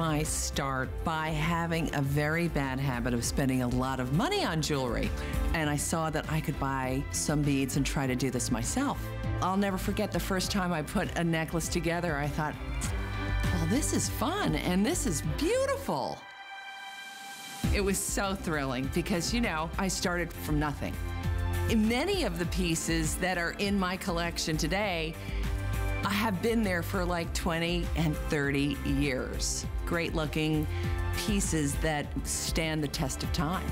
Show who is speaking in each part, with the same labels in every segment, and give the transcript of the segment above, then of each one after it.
Speaker 1: my start by having a very bad habit of spending a lot of money on jewelry. And I saw that I could buy some beads and try to do this myself. I'll never forget the first time I put a necklace together, I thought, well, this is fun and this is beautiful. It was so thrilling because, you know, I started from nothing. Many of the pieces that are in my collection today I have been there for like 20 and 30 years. Great looking pieces that stand the test of time.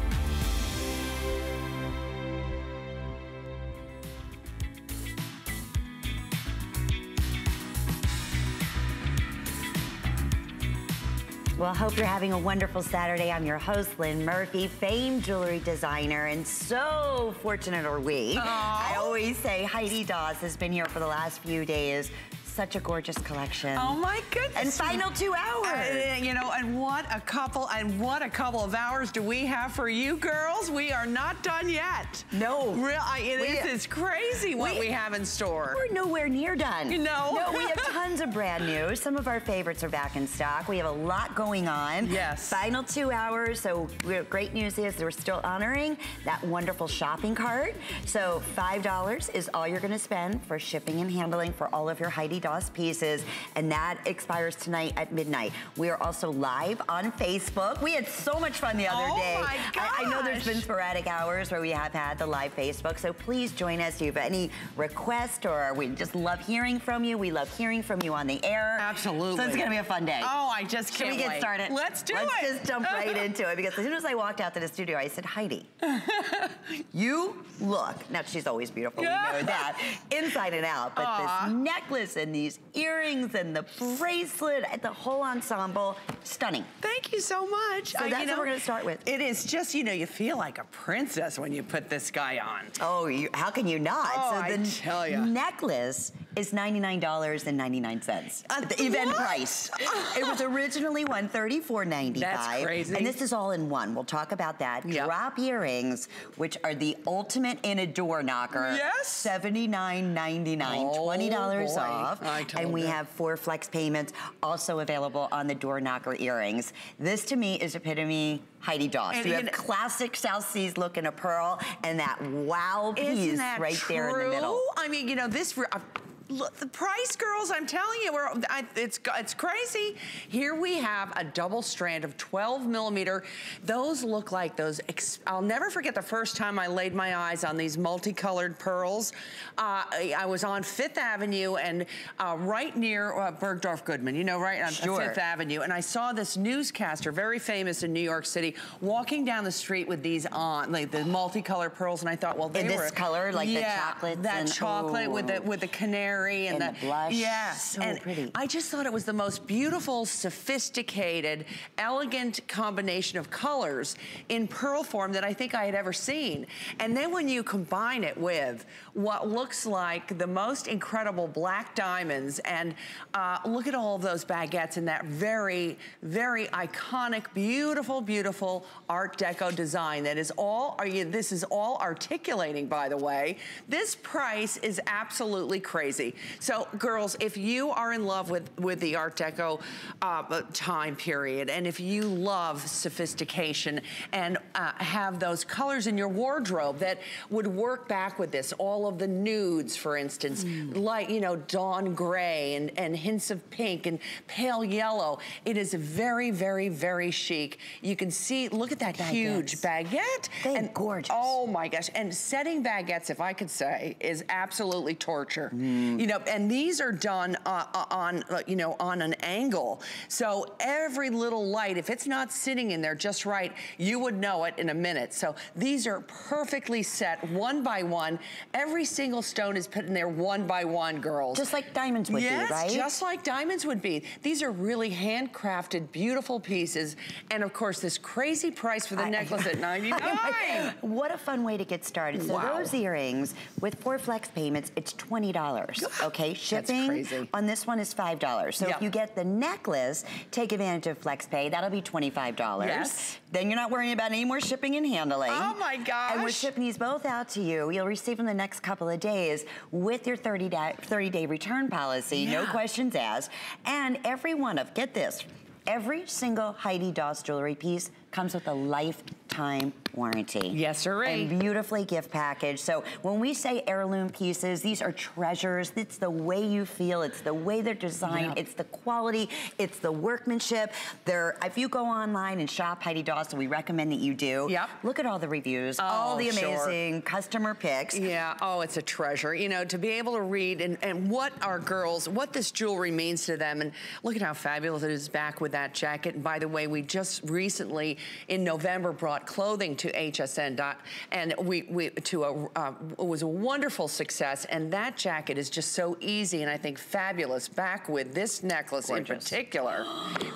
Speaker 2: Well, hope you're having a wonderful Saturday. I'm your host, Lynn Murphy, famed jewelry designer, and so fortunate are we. Aww. I always say Heidi Daus has been here for the last few days such a gorgeous collection.
Speaker 3: Oh my goodness.
Speaker 2: And final two hours.
Speaker 3: Uh, you know, and what a couple, and what a couple of hours do we have for you girls? We are not done yet.
Speaker 2: No.
Speaker 3: Real, I, it we, is, it's crazy what we, we, have in store.
Speaker 2: We're nowhere near done.
Speaker 3: You know?
Speaker 2: No, we have tons of brand new. Some of our favorites are back in stock. We have a lot going on.
Speaker 3: Yes.
Speaker 2: Final two hours, so great news is we're still honoring that wonderful shopping cart. So $5 is all you're gonna spend for shipping and handling for all of your Heidi Pieces, and that expires tonight at midnight. We are also live on Facebook. We had so much fun the other
Speaker 3: oh
Speaker 2: day.
Speaker 3: I,
Speaker 2: I, know there's been sporadic hours where we have had the live Facebook, so please join us. If you have any requests or we just love hearing from you, we love hearing from you on the air.
Speaker 3: Absolutely.
Speaker 2: So it's gonna be a fun day.
Speaker 3: Oh, I just can't
Speaker 2: Should we get
Speaker 3: wait.
Speaker 2: started?
Speaker 3: Let's do
Speaker 2: Let's
Speaker 3: it.
Speaker 2: Let's just jump right into it because as soon as I walked out to the studio, I said, Heidi, you look, now she's always beautiful, we know that, inside and out, but Aww. this necklace and these earrings and the bracelet, the whole ensemble, stunning.
Speaker 3: Thank you so much.
Speaker 2: So that's you know, what we're gonna start with.
Speaker 3: It is just, you know, you feel like a princess when you put this guy on.
Speaker 2: Oh, you, how can you not?
Speaker 3: Oh, so the I tell you.
Speaker 2: necklace is $99.99. Uh, the event price. it was originally $134.95.
Speaker 3: That's crazy.
Speaker 2: And this is all in one. We'll talk about that.
Speaker 3: Yep.
Speaker 2: Drop earrings, which are the ultimate in a door knocker.
Speaker 3: Yes.
Speaker 2: $79.99,
Speaker 3: oh,
Speaker 2: $20
Speaker 3: boy.
Speaker 2: off. and we have four flex payments also available on the door knocker earrings. This to me is epitome Heidi Daus. And, you have classic South Seas look in a pearl and that wow piece right
Speaker 3: true?
Speaker 2: there in the middle.
Speaker 3: I mean, you know, this, uh, look, the price, girls, I'm telling you, we're, I, it's, it's crazy. Here we have a double strand of 12 millimeter. Those look like those, I'll never forget the first time I laid my eyes on these multicolored pearls. Uh, I, I, was on Fifth Avenue and uh, right near uh, Bergdorf Goodman, you know, right on
Speaker 2: sure.
Speaker 3: Fifth Avenue. And I saw this newscaster, very famous in New York City, walking down the street with these on, like the multicolored pearls. And I thought, well, they
Speaker 2: in
Speaker 3: were.
Speaker 2: this color, like
Speaker 3: yeah,
Speaker 2: the chocolate.
Speaker 3: that chocolate with the, with the canary
Speaker 2: and,
Speaker 3: and
Speaker 2: the, the, blush.
Speaker 3: Yes.
Speaker 2: So
Speaker 3: and
Speaker 2: pretty.
Speaker 3: I just thought it was the most beautiful, sophisticated, elegant combination of colors in pearl form that I think I had ever seen. And then when you combine it with what looks like the most incredible black diamonds and uh, look at all of those baguettes in that very, very iconic, beautiful, beautiful Art Deco design that is all, are you, this is all articulating, by the way. This price is absolutely crazy. So girls, if you are in love with, with the Art Deco uh, time period, and if you love sophistication and uh, have those colors in your wardrobe that would work back with this, all of the nudes, for instance, mm. like, you know, dawn gray and, and hints of pink and pale yellow. It is very, very, very chic. You can see, look at that baguettes. huge baguette.
Speaker 2: They
Speaker 3: and
Speaker 2: gorgeous.
Speaker 3: Oh my gosh. And setting baguettes, if I could say, is absolutely torture. Mm. You know, and these are done uh, uh on, uh, you know, on an angle. So every little light, if it's not sitting in there just right, you would know it in a minute. So these are perfectly set one by one. Every single stone is put in there one by one, girls.
Speaker 2: Just like diamonds would
Speaker 3: yes,
Speaker 2: be, right?
Speaker 3: just like diamonds would be. These are really handcrafted, beautiful pieces. And of course, this crazy price for the I, necklace at 99.
Speaker 2: what a fun way to get started. So wow. those earrings with four flex payments, it's $20. Okay, shipping on this one is $5. So if you get the necklace, take advantage of FlexPay. That'll be $25.
Speaker 3: Yes.
Speaker 2: Then you're not worrying about any more shipping and handling.
Speaker 3: Oh my gosh.
Speaker 2: And we're shipping these both out to you. You'll receive them the next couple of days with your 30 day, 30 day return policy, yeah. no questions asked. And every one of, get this, every single Heidi Daus jewelry piece comes with a lifetime warranty.
Speaker 3: Yes, sir.
Speaker 2: And beautifully gift packaged. So when we say heirloom pieces, these are treasures. It's the way you feel. It's the way they're designed. Yep. It's the quality. It's the workmanship. They're, if you go online and shop Heidi Dawson, we recommend that you do.
Speaker 3: Yep.
Speaker 2: Look at all the reviews,
Speaker 3: oh,
Speaker 2: all the amazing
Speaker 3: sure.
Speaker 2: customer picks.
Speaker 3: Yeah, oh, it's a treasure. You know, to be able to read and, and what our girls, what this jewelry means to them. And look at how fabulous it is back with that jacket. And by the way, we just recently in November brought clothing to HSN dot, and we, we to a, uh, it was a wonderful success. And that jacket is just so easy and I think fabulous back with this necklace Gorgeous. in particular.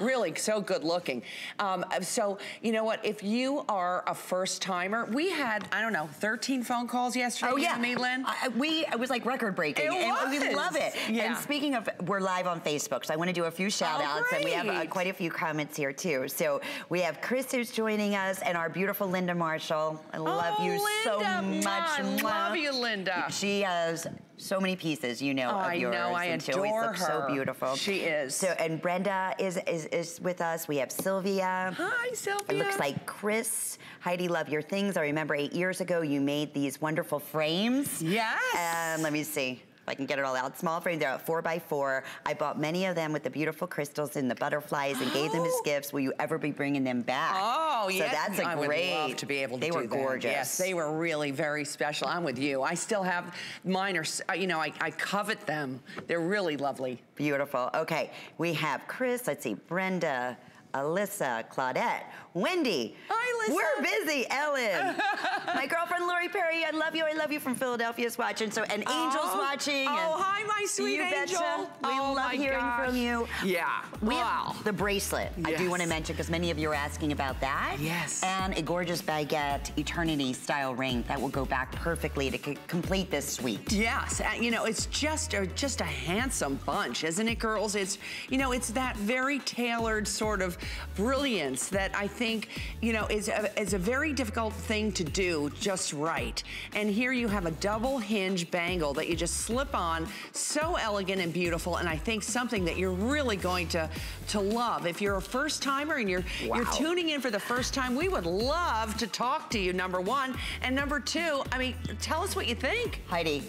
Speaker 3: really so good looking. Um, so, you know what, if you are a first timer, we had, I don't know, 13 phone calls yesterday.
Speaker 2: Oh yeah.
Speaker 3: Me, Lynn?
Speaker 2: I, we, it was like record breaking.
Speaker 3: It
Speaker 2: and
Speaker 3: was.
Speaker 2: we love it.
Speaker 3: Yeah.
Speaker 2: And speaking of, we're live on Facebook, so I want to do a few shout
Speaker 3: oh,
Speaker 2: outs. And we have uh, quite a few comments here too. So we have Chris who's joining us and our beautiful Linda Marshall. I love
Speaker 3: oh,
Speaker 2: you
Speaker 3: Linda,
Speaker 2: so much.
Speaker 3: I love you, Linda.
Speaker 2: She has so many pieces, you know,
Speaker 3: oh,
Speaker 2: of yours.
Speaker 3: I know, I
Speaker 2: and
Speaker 3: adore
Speaker 2: she always looks
Speaker 3: her.
Speaker 2: so beautiful.
Speaker 3: She is.
Speaker 2: So, and Brenda is, is, is with us. We have Sylvia.
Speaker 3: Hi, Sylvia.
Speaker 2: It looks like Chris. Heidi, love your things. I remember eight years ago you made these wonderful frames.
Speaker 3: Yes.
Speaker 2: And let me see I can get it all out. Small frame, they're at four by four. I bought many of them with the beautiful crystals and the butterflies and gave them as gifts. Will you ever be bringing them back?
Speaker 3: Oh,
Speaker 2: yeah.
Speaker 3: so
Speaker 2: that's a
Speaker 3: I
Speaker 2: great.
Speaker 3: would love to be able to
Speaker 2: they
Speaker 3: do
Speaker 2: were
Speaker 3: that.
Speaker 2: gorgeous.
Speaker 3: Yes, they were really very special. I'm with you. I still have mine are, uh, you know, I, I covet them. They're really lovely.
Speaker 2: Beautiful. Okay, we have Chris, let's see, Brenda, Alyssa, Claudette, Wendy.
Speaker 3: Hi, Lisa.
Speaker 2: We're busy, Ellen. my girlfriend Lori Perry, I love you, I love you from Philadelphia is watching. So, and Angel's
Speaker 3: oh.
Speaker 2: watching.
Speaker 3: Oh, hi, my sweet
Speaker 2: you
Speaker 3: Angel.
Speaker 2: Betcha. We
Speaker 3: oh,
Speaker 2: love hearing
Speaker 3: gosh.
Speaker 2: from you.
Speaker 3: Yeah.
Speaker 2: We
Speaker 3: wow.
Speaker 2: have the bracelet. Yes. I do want to mention because many of you are asking about that.
Speaker 3: Yes.
Speaker 2: And a gorgeous baguette eternity style ring that will go back perfectly to complete this suite.
Speaker 3: Yes. Uh, you know, it's just a, just a handsome bunch, isn't it, girls? It's, you know, it's that very tailored sort of brilliant that I think, you know, is a, is a very difficult thing to do just right. And here you have a double hinge bangle that you just slip on, so elegant and beautiful, and I think something that you're really going to, to love. If you're a first timer and you're, wow. you're tuning in for the first time, we would love to talk to you, number one. And number two, I mean, tell us what you think.
Speaker 2: Heidi,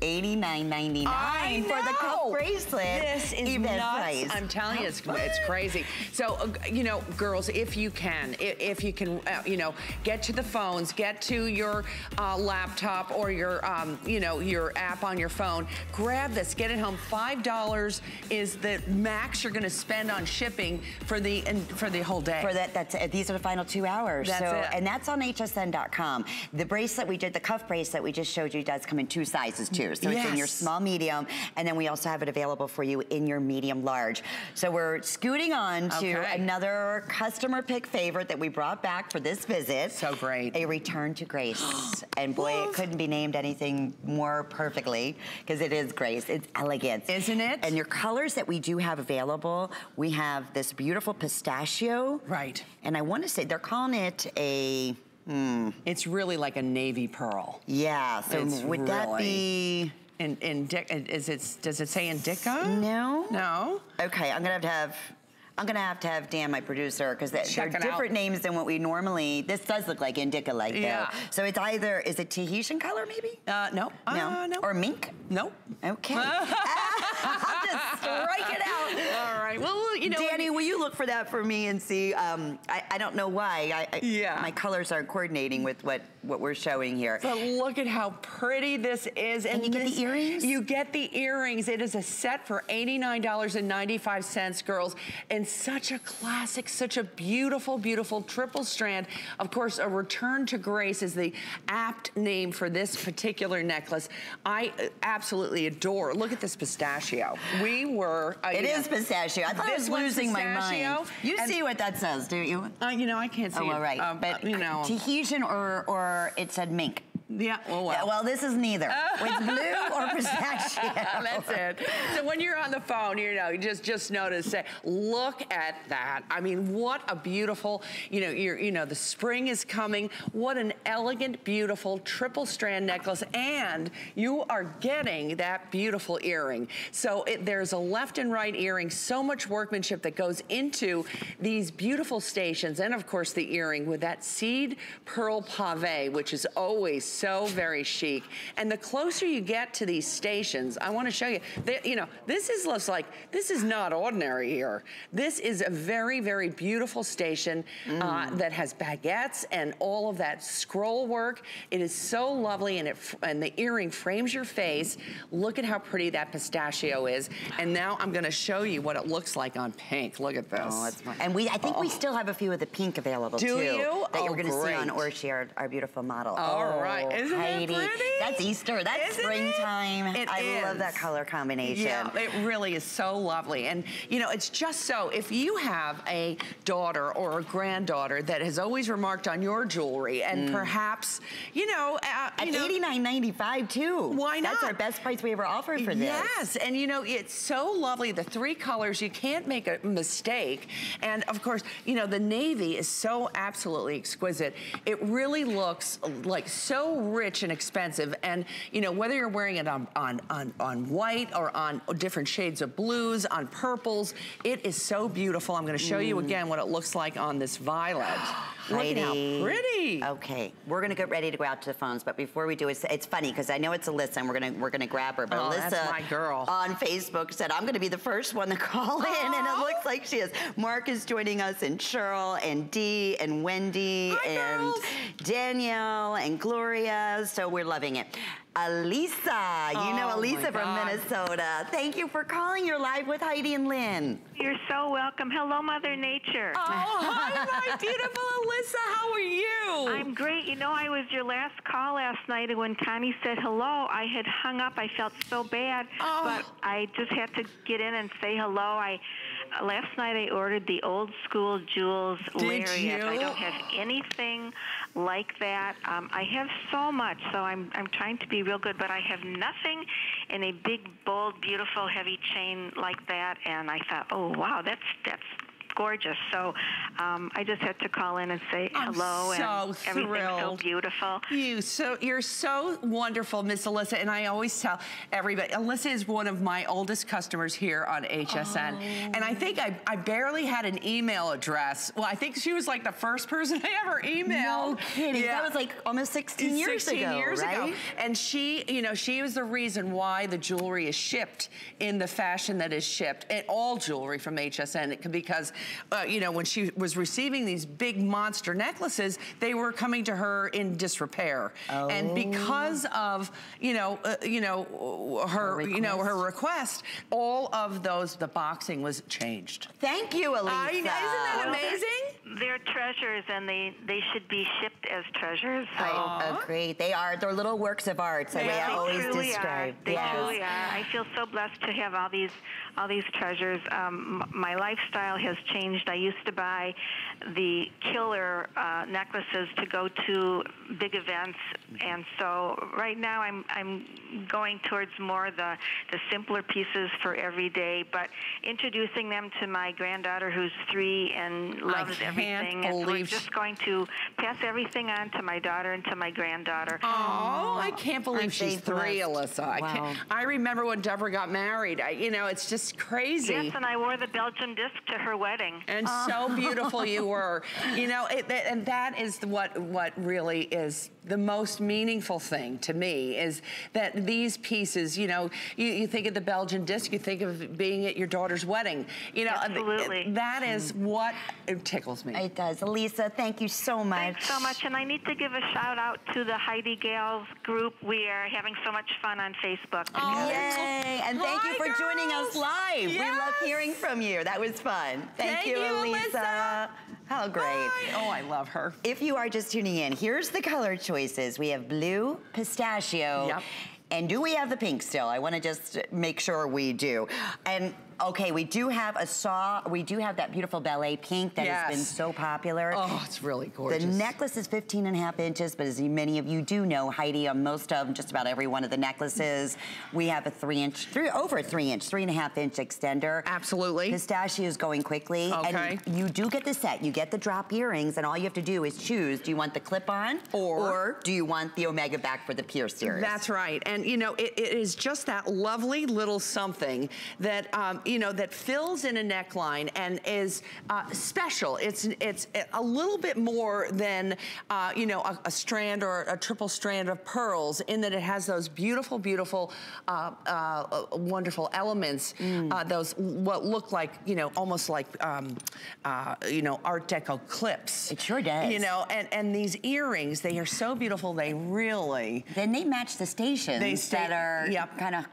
Speaker 2: $89.99 for the cuff bracelet.
Speaker 3: This is nuts.
Speaker 2: price.
Speaker 3: I'm telling you, it's, it's crazy. So, uh, you know, girls, if you can, if, if you can, uh, you know, get to the phones, get to your uh, laptop or your, um, you know, your app on your phone, grab this, get it home. $5 is the max you're gonna spend on shipping for the for the whole day.
Speaker 2: For that, that's uh, these are the final two hours.
Speaker 3: That's
Speaker 2: so,
Speaker 3: it.
Speaker 2: And that's on hsn.com. The bracelet we did, the cuff bracelet we just showed you does come in two sizes too. So
Speaker 3: yes.
Speaker 2: it's in your small, medium, and then we also have it available for you in your medium large. So we're scooting on to
Speaker 3: okay.
Speaker 2: another customer pick favorite that we brought back for this visit.
Speaker 3: So great.
Speaker 2: A return to Grace. and boy, it couldn't be named anything more perfectly because it is Grace. It's elegant.
Speaker 3: Isn't it?
Speaker 2: And your colors that we do have available, we have this beautiful pistachio.
Speaker 3: Right.
Speaker 2: And I want to say, they're calling it a, hmm.
Speaker 3: It's really like a navy pearl.
Speaker 2: Yeah, so
Speaker 3: It's
Speaker 2: would
Speaker 3: really-
Speaker 2: that be,
Speaker 3: In, in, is it, does it say indica?
Speaker 2: no?
Speaker 3: No?
Speaker 2: Okay, I'm gonna have to have, I'm gonna have to have Dan, my producer, because they're
Speaker 3: Check it
Speaker 2: different
Speaker 3: out.
Speaker 2: names than what we normally, this does look like indica like
Speaker 3: Yeah.
Speaker 2: though. So it's either, is it Tahitian color maybe?
Speaker 3: Uh, no.
Speaker 2: No.
Speaker 3: Uh, no.
Speaker 2: Or mink?
Speaker 3: no.
Speaker 2: Okay. I'll just strike it out.
Speaker 3: All right. Well, you know.
Speaker 2: Danny, will you look for that for me and see? Um, I, I don't know why. I, I,
Speaker 3: Yeah.
Speaker 2: My colors aren't coordinating with what, what we're showing here.
Speaker 3: But look at how pretty this is.
Speaker 2: And you get the earrings?
Speaker 3: You get the earrings. It is a set for $89.95, girls. And such a classic, such a beautiful, beautiful triple strand. Of course, a return to grace is the apt name for this particular necklace. I uh, absolutely adore. Look at this pistachio. We were. Uh,
Speaker 2: It is
Speaker 3: know,
Speaker 2: pistachio. I thought I was losing my mind. You see what that says, do you?
Speaker 3: Uh, you know, I can't see
Speaker 2: Oh,
Speaker 3: it.
Speaker 2: all right.
Speaker 3: Um,
Speaker 2: but
Speaker 3: you know.
Speaker 2: Tahitian or, or it said mink.
Speaker 3: Yeah, oh well.
Speaker 2: Yeah, well, this is neither. it's blue or pistachio.
Speaker 3: That's it. So when you're on the phone, you know, you just just notice, say, look at that. I mean, what a beautiful, you know, you're, you know, the spring is coming. What an elegant, beautiful triple strand necklace, and you are getting that beautiful earring. So it, there's a left and right earring, so much workmanship that goes into these beautiful stations, and of course the earring with that seed pearl pave, which is always so very chic. And the closer you get to these stations, I wanna show you, they, you know, this is looks like, this is not ordinary here. This is a very, very beautiful station uh, mm. uh, that has baguettes and all of that scroll work. It is so lovely and, it, and the earring frames your face. Look at how pretty that pistachio is. And now I'm gonna show you what it looks like on pink. Look at this. Oh,
Speaker 2: and we, I think oh. we still have a few of the pink available
Speaker 3: Do
Speaker 2: too.
Speaker 3: Do you?
Speaker 2: That
Speaker 3: oh,
Speaker 2: you're gonna
Speaker 3: great.
Speaker 2: see on Orshi, our, our beautiful model.
Speaker 3: All oh, right. Isn't Heidi. that pretty?
Speaker 2: That's Easter. That's
Speaker 3: Isn't
Speaker 2: springtime.
Speaker 3: It? It
Speaker 2: I
Speaker 3: is.
Speaker 2: love that color combination.
Speaker 3: Yeah, it really is so lovely. And, you know, it's just so, if you have a daughter or a granddaughter that has always remarked on your jewelry and mm. perhaps, you know... Uh,
Speaker 2: At
Speaker 3: eighty
Speaker 2: nine ninety five too.
Speaker 3: Why not?
Speaker 2: That's our best price we ever offered for this.
Speaker 3: Yes, and you know, it's so lovely. The three colors, you can't make a mistake. And of course, you know, the navy is so absolutely exquisite. It really looks like so rich and expensive. And, you know, whether you're wearing it on, on, on, on white or on different shades of blues, on purples, it is so beautiful. I'm gonna show mm. you again what it looks like on this violet. Look at how pretty.
Speaker 2: Okay, we're gonna get ready to go out to the phones, but before we do, it's, it's funny because I know it's Alyssa and we're gonna we're gonna grab her, but
Speaker 3: oh,
Speaker 2: Alyssa
Speaker 3: my girl.
Speaker 2: on Facebook said, I'm gonna be the first one to call in, and it looks like she is. Mark is joining us, and Cheryl, and Dee, and Wendy,
Speaker 3: Hi,
Speaker 2: and
Speaker 3: girls.
Speaker 2: Danielle, and Gloria, so we're loving it. Alisa. You know
Speaker 3: oh
Speaker 2: Alisa from Minnesota. Thank you for calling. You're live with Heidi and Lynn.
Speaker 4: You're so welcome. Hello, Mother Nature.
Speaker 3: Oh, hi, my beautiful Alisa. How are you?
Speaker 4: I'm great. You know, I was your last call last night, and when Connie said hello, I had hung up. I felt so bad, oh. but I just had to get in and say hello. I last night I ordered the old school jewels
Speaker 3: Did
Speaker 4: lariat.
Speaker 3: You?
Speaker 4: I don't have anything like that. Um, I have so much, so I'm I'm trying to be real good, but I have nothing in a big, bold, beautiful, heavy chain like that. And I thought, oh wow, that's that's gorgeous. So um, I just had to call in and say
Speaker 3: I'm
Speaker 4: hello
Speaker 3: so
Speaker 4: and
Speaker 3: thrilled.
Speaker 4: everything's so beautiful.
Speaker 3: You so you're so wonderful, Miss Alyssa, and I always tell everybody, Alyssa is one of my oldest customers here on HSN. Oh. And I think I, I barely had an email address. Well, I think she was like the first person I ever emailed.
Speaker 2: No kidding. Yeah. That was like almost 16 years
Speaker 3: 16
Speaker 2: ago,
Speaker 3: years
Speaker 2: right?
Speaker 3: ago. And she, you know, she was the reason why the jewelry is shipped in the fashion that is shipped, and all jewelry from HSN, because, uh, you know, when she was receiving these big monster necklaces, they were coming to her in disrepair.
Speaker 2: Oh.
Speaker 3: And because of, you know, uh, you know, her, her you know, her request, all of those, the boxing was changed.
Speaker 2: Thank you, Alisa. I,
Speaker 3: isn't that amazing?
Speaker 4: They're treasures, and they they should be shipped as treasures. So.
Speaker 2: I agree. They are. They're little works of art. So
Speaker 4: they,
Speaker 2: they always
Speaker 4: truly
Speaker 2: describe.
Speaker 4: Are. They yes. truly are. I feel so blessed to have all these all these treasures. Um, my lifestyle has changed. I used to buy the killer uh, necklaces to go to big events, and so right now I'm I'm going towards more the the simpler pieces for every day, but introducing them to my granddaughter who's three and loves everything, and so I'm just going to pass everything on to my daughter and to my granddaughter.
Speaker 3: Oh, I can't believe I'm she's three, Alyssa. Wow. I can't. I remember when Deborah got married. I, you know, it's just crazy.
Speaker 4: Yes, and I wore the Belgian disc to her wedding.
Speaker 3: And oh. so beautiful you were. You know, it, and that is what what really is the most meaningful thing to me is that these pieces, you know, you, you think of the Belgian disc, you think of being at your daughter's wedding. You know,
Speaker 4: Absolutely.
Speaker 3: that is what it tickles me.
Speaker 2: It does. Alisa, thank you so much.
Speaker 4: Thanks so much. And I need to give a shout out to the Heidi Gales group. We are having so much fun on Facebook.
Speaker 2: Oh, yay. And thank
Speaker 3: Hi,
Speaker 2: you for
Speaker 3: girls.
Speaker 2: joining us live.
Speaker 3: Yes.
Speaker 2: We love hearing from you. That was fun. Thank,
Speaker 3: thank
Speaker 2: you,
Speaker 3: you,
Speaker 2: Alisa. How great.
Speaker 3: Hi. Oh, I love her.
Speaker 2: If you are just tuning in, here's the color choices. We have blue, pistachio,
Speaker 3: yep.
Speaker 2: and do we have the pink still? I want to just make sure we do. And Okay, we do have a saw, we do have that beautiful ballet pink that has been so popular.
Speaker 3: Oh, it's really gorgeous.
Speaker 2: The necklace is 15 and a half inches, but as many of you do know, Heidi, on most of them, just about every one of the necklaces, we have a three inch, three, over a three inch, three and a half inch extender.
Speaker 3: Absolutely.
Speaker 2: Pistachio is going quickly.
Speaker 3: Okay.
Speaker 2: And you do get the set. You get the drop earrings, and all you have to do is choose, do you want the clip-on?
Speaker 3: Or-
Speaker 2: do you want the Omega back for the ears?
Speaker 3: That's right. And, you know, it, it is just that lovely little something that, um, you know, that fills in a neckline and is uh, special. It's, it's a little bit more than, uh, you know, a, a strand or a triple strand of pearls in that it has those beautiful, beautiful, uh, uh, wonderful elements,
Speaker 2: Mm.
Speaker 3: uh, those what look like, you know, almost like, um, uh, you know, Art Deco clips.
Speaker 2: It sure does.
Speaker 3: You know, and, and these earrings, they are so beautiful. They really
Speaker 2: Then they match the stations
Speaker 3: They stay-
Speaker 2: that are
Speaker 3: yep.
Speaker 2: kind of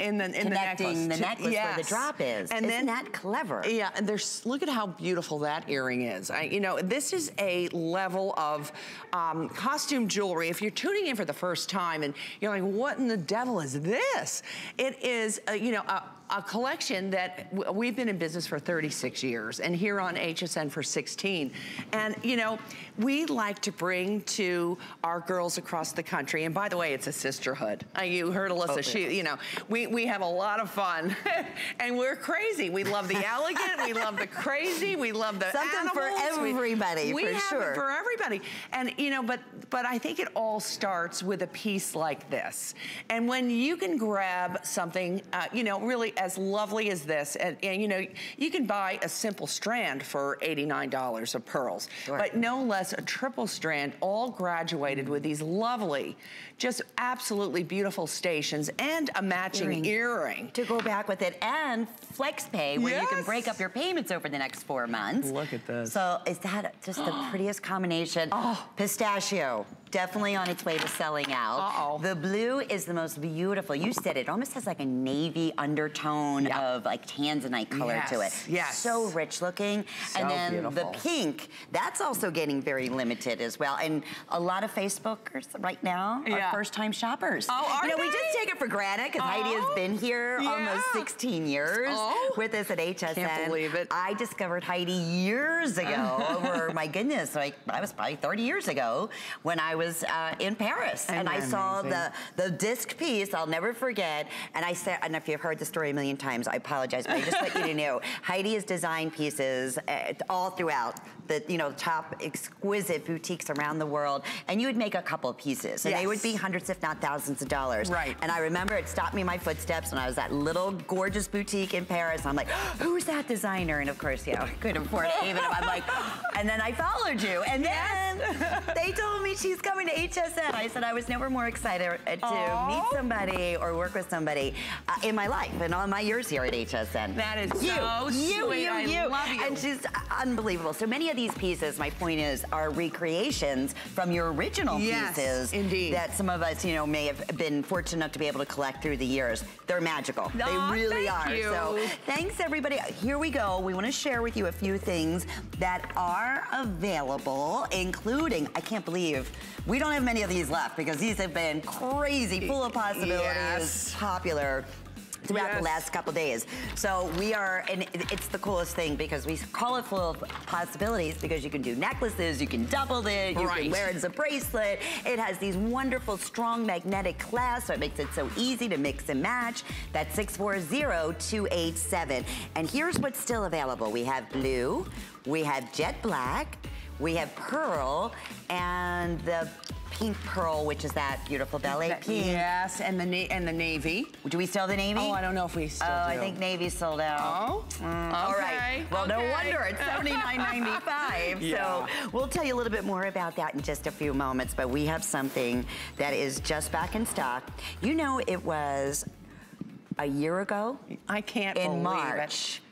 Speaker 3: in the in the
Speaker 2: connecting the
Speaker 3: necklace,
Speaker 2: necklace,
Speaker 3: to-
Speaker 2: where the
Speaker 3: yes.
Speaker 2: Is.
Speaker 3: And
Speaker 2: Isn't
Speaker 3: then
Speaker 2: that clever?
Speaker 3: Yeah, and there's look at how beautiful that earring is. I, you know, this is a level of um, costume jewelry. If you're tuning in for the first time and you're like, what in the devil is this? It is, uh, you know, a, a collection that we've been in business for 36 years and here on HSN for 16. And, you know, we like to bring to our girls across the country, and by the way, it's a sisterhood. Uh, you heard Alyssa,
Speaker 2: Oh,
Speaker 3: she, you know, we, we have a lot of fun and we're crazy. We love the elegant, we love the crazy, we love the
Speaker 2: Something for
Speaker 3: animals. We-
Speaker 2: everybody,
Speaker 3: we
Speaker 2: for
Speaker 3: have
Speaker 2: sure.
Speaker 3: it for everybody. And, you know, but, but I think it all starts with a piece like this. And when you can grab something, uh, you know, really as lovely as this, and, and, you know, you can buy a simple strand for $89 of pearls,
Speaker 2: Sure.
Speaker 3: but no less a triple strand, all graduated with these lovely, just absolutely beautiful stations and a matching
Speaker 2: Earring.
Speaker 3: earring.
Speaker 2: to go back with it and flex pay where you can break up your payments over the next four months.
Speaker 3: Look at this.
Speaker 2: So is that just the prettiest combination?
Speaker 3: Oh.
Speaker 2: Pistachio, definitely on its way to selling out.
Speaker 3: Uh-oh.
Speaker 2: The blue is the most beautiful. You said it almost has like a navy undertone
Speaker 3: Yeah.
Speaker 2: of like tanzanite color to it.
Speaker 3: Yes, yes.
Speaker 2: So rich looking.
Speaker 3: So
Speaker 2: and then
Speaker 3: beautiful.
Speaker 2: the pink, that's also getting very limited as well. And a lot of Facebookers right now are
Speaker 3: Yeah.
Speaker 2: first time shoppers.
Speaker 3: Oh, are
Speaker 2: you know, we just take it for granted because Heidi has
Speaker 3: Oh.
Speaker 2: been here almost 16 years
Speaker 3: Oh.
Speaker 2: with us at HSN.
Speaker 3: Can't believe it.
Speaker 2: I discovered Heidi years ago, over my goodness, like I was probably 30 years ago when I was uh, in Paris,
Speaker 3: Isn't
Speaker 2: and I saw
Speaker 3: amazing?
Speaker 2: the the disc piece. I'll never forget. And I said, and if you've heard the story a million times, I apologize, but I just want you to know, Heidi has designed pieces uh, all throughout the you know top exquisite boutiques around the world, and you would make a couple pieces, and they would be hundreds, if not thousands, of dollars.
Speaker 3: Right.
Speaker 2: And I remember it stopped me in my footsteps when I was at little gorgeous boutique in Paris. I'm like, who's that designer? And of course, you know, I couldn't afford it even. if I'm like, and then I followed you. And then they told me she's coming to HSN. I said I was never more excited uh, to
Speaker 3: Aw.
Speaker 2: meet somebody or work with somebody uh, in my life and all my years here at HSN.
Speaker 3: That is
Speaker 2: you,
Speaker 3: so
Speaker 2: you,
Speaker 3: sweet.
Speaker 2: You,
Speaker 3: I
Speaker 2: you,
Speaker 3: love you.
Speaker 2: And she's unbelievable. So many of these pieces, my point is, are recreations from your original
Speaker 3: Yes,
Speaker 2: pieces.
Speaker 3: indeed.
Speaker 2: That some of us, you know, may have been fortunate enough to be able to collect through the years. They're magical. They really are.
Speaker 3: you.
Speaker 2: So thanks everybody. Here we go. We want to share with you a few things that are available, including, I can't believe we don't have many of these left because these have been crazy, full of possibilities,
Speaker 3: Yes.
Speaker 2: popular throughout the last couple days. So we are, and it's the coolest thing because we call it full of possibilities because you can do necklaces, you can double it, you
Speaker 3: Right.
Speaker 2: can wear it as a bracelet. It has these wonderful, strong magnetic clasps, so it makes it so easy to mix and match. That's 640287. And here's what's still available. We have blue, we have jet black, we have pearl, and the pink pearl, which is that beautiful ballet pink.
Speaker 3: Yes, and the na- and the navy.
Speaker 2: Do we still have the navy?
Speaker 3: Oh, I don't know if we still
Speaker 2: Oh,
Speaker 3: do.
Speaker 2: I think Navy's sold out.
Speaker 3: Oh,
Speaker 2: Mm, All right.
Speaker 3: okay,
Speaker 2: Well, no wonder it's $79.95.
Speaker 3: Yeah.
Speaker 2: So we'll tell you a little bit more about that in just a few moments. But we have something that is just back in stock. You know, it was a year ago
Speaker 3: I can't
Speaker 2: in
Speaker 3: believe
Speaker 2: March.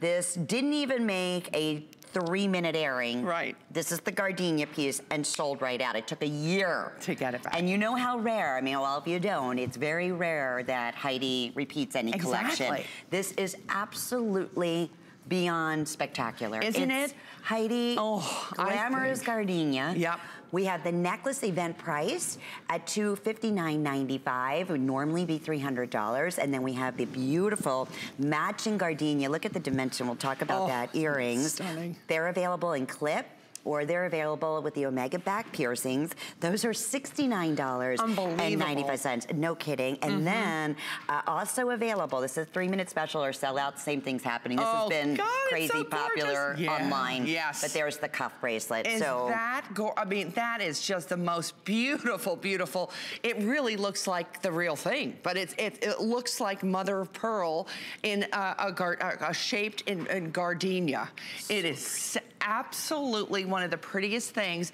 Speaker 2: This didn't even make a three minute airing.
Speaker 3: Right.
Speaker 2: This is the gardenia piece and sold right out. It took a year
Speaker 3: To get it back.
Speaker 2: And you know how rare, I mean, well, if you don't, it's very rare that Heidi repeats any collection.
Speaker 3: Exactly.
Speaker 2: This is absolutely beyond spectacular.
Speaker 3: Isn't
Speaker 2: It's
Speaker 3: it?
Speaker 2: Heidi,
Speaker 3: Oh, I
Speaker 2: glamorous gardenia.
Speaker 3: Yep.
Speaker 2: We have the necklace event price at $259.95. It would normally be $300. And then we have the beautiful matching gardenia. Look at the dimension. We'll talk about
Speaker 3: Oh,
Speaker 2: that. Earrings.
Speaker 3: stunning.
Speaker 2: They're available in clip or they're available with the Omega back piercings. Those are $69.95. No kidding. And
Speaker 3: Mm-hmm.
Speaker 2: then uh, also available, this is three minute special or sell out, same thing's happening. This
Speaker 3: Oh,
Speaker 2: has been
Speaker 3: God,
Speaker 2: crazy
Speaker 3: so
Speaker 2: popular.
Speaker 3: Yeah,
Speaker 2: online.
Speaker 3: yes.
Speaker 2: But there's the cuff bracelet.
Speaker 3: Is
Speaker 2: so
Speaker 3: that go I mean, that is just the most beautiful, beautiful. It really looks like the real thing, but it's it, it looks like mother of pearl in uh, a, gar, a, a shaped in, in gardenia. It is s- absolutely one of the prettiest things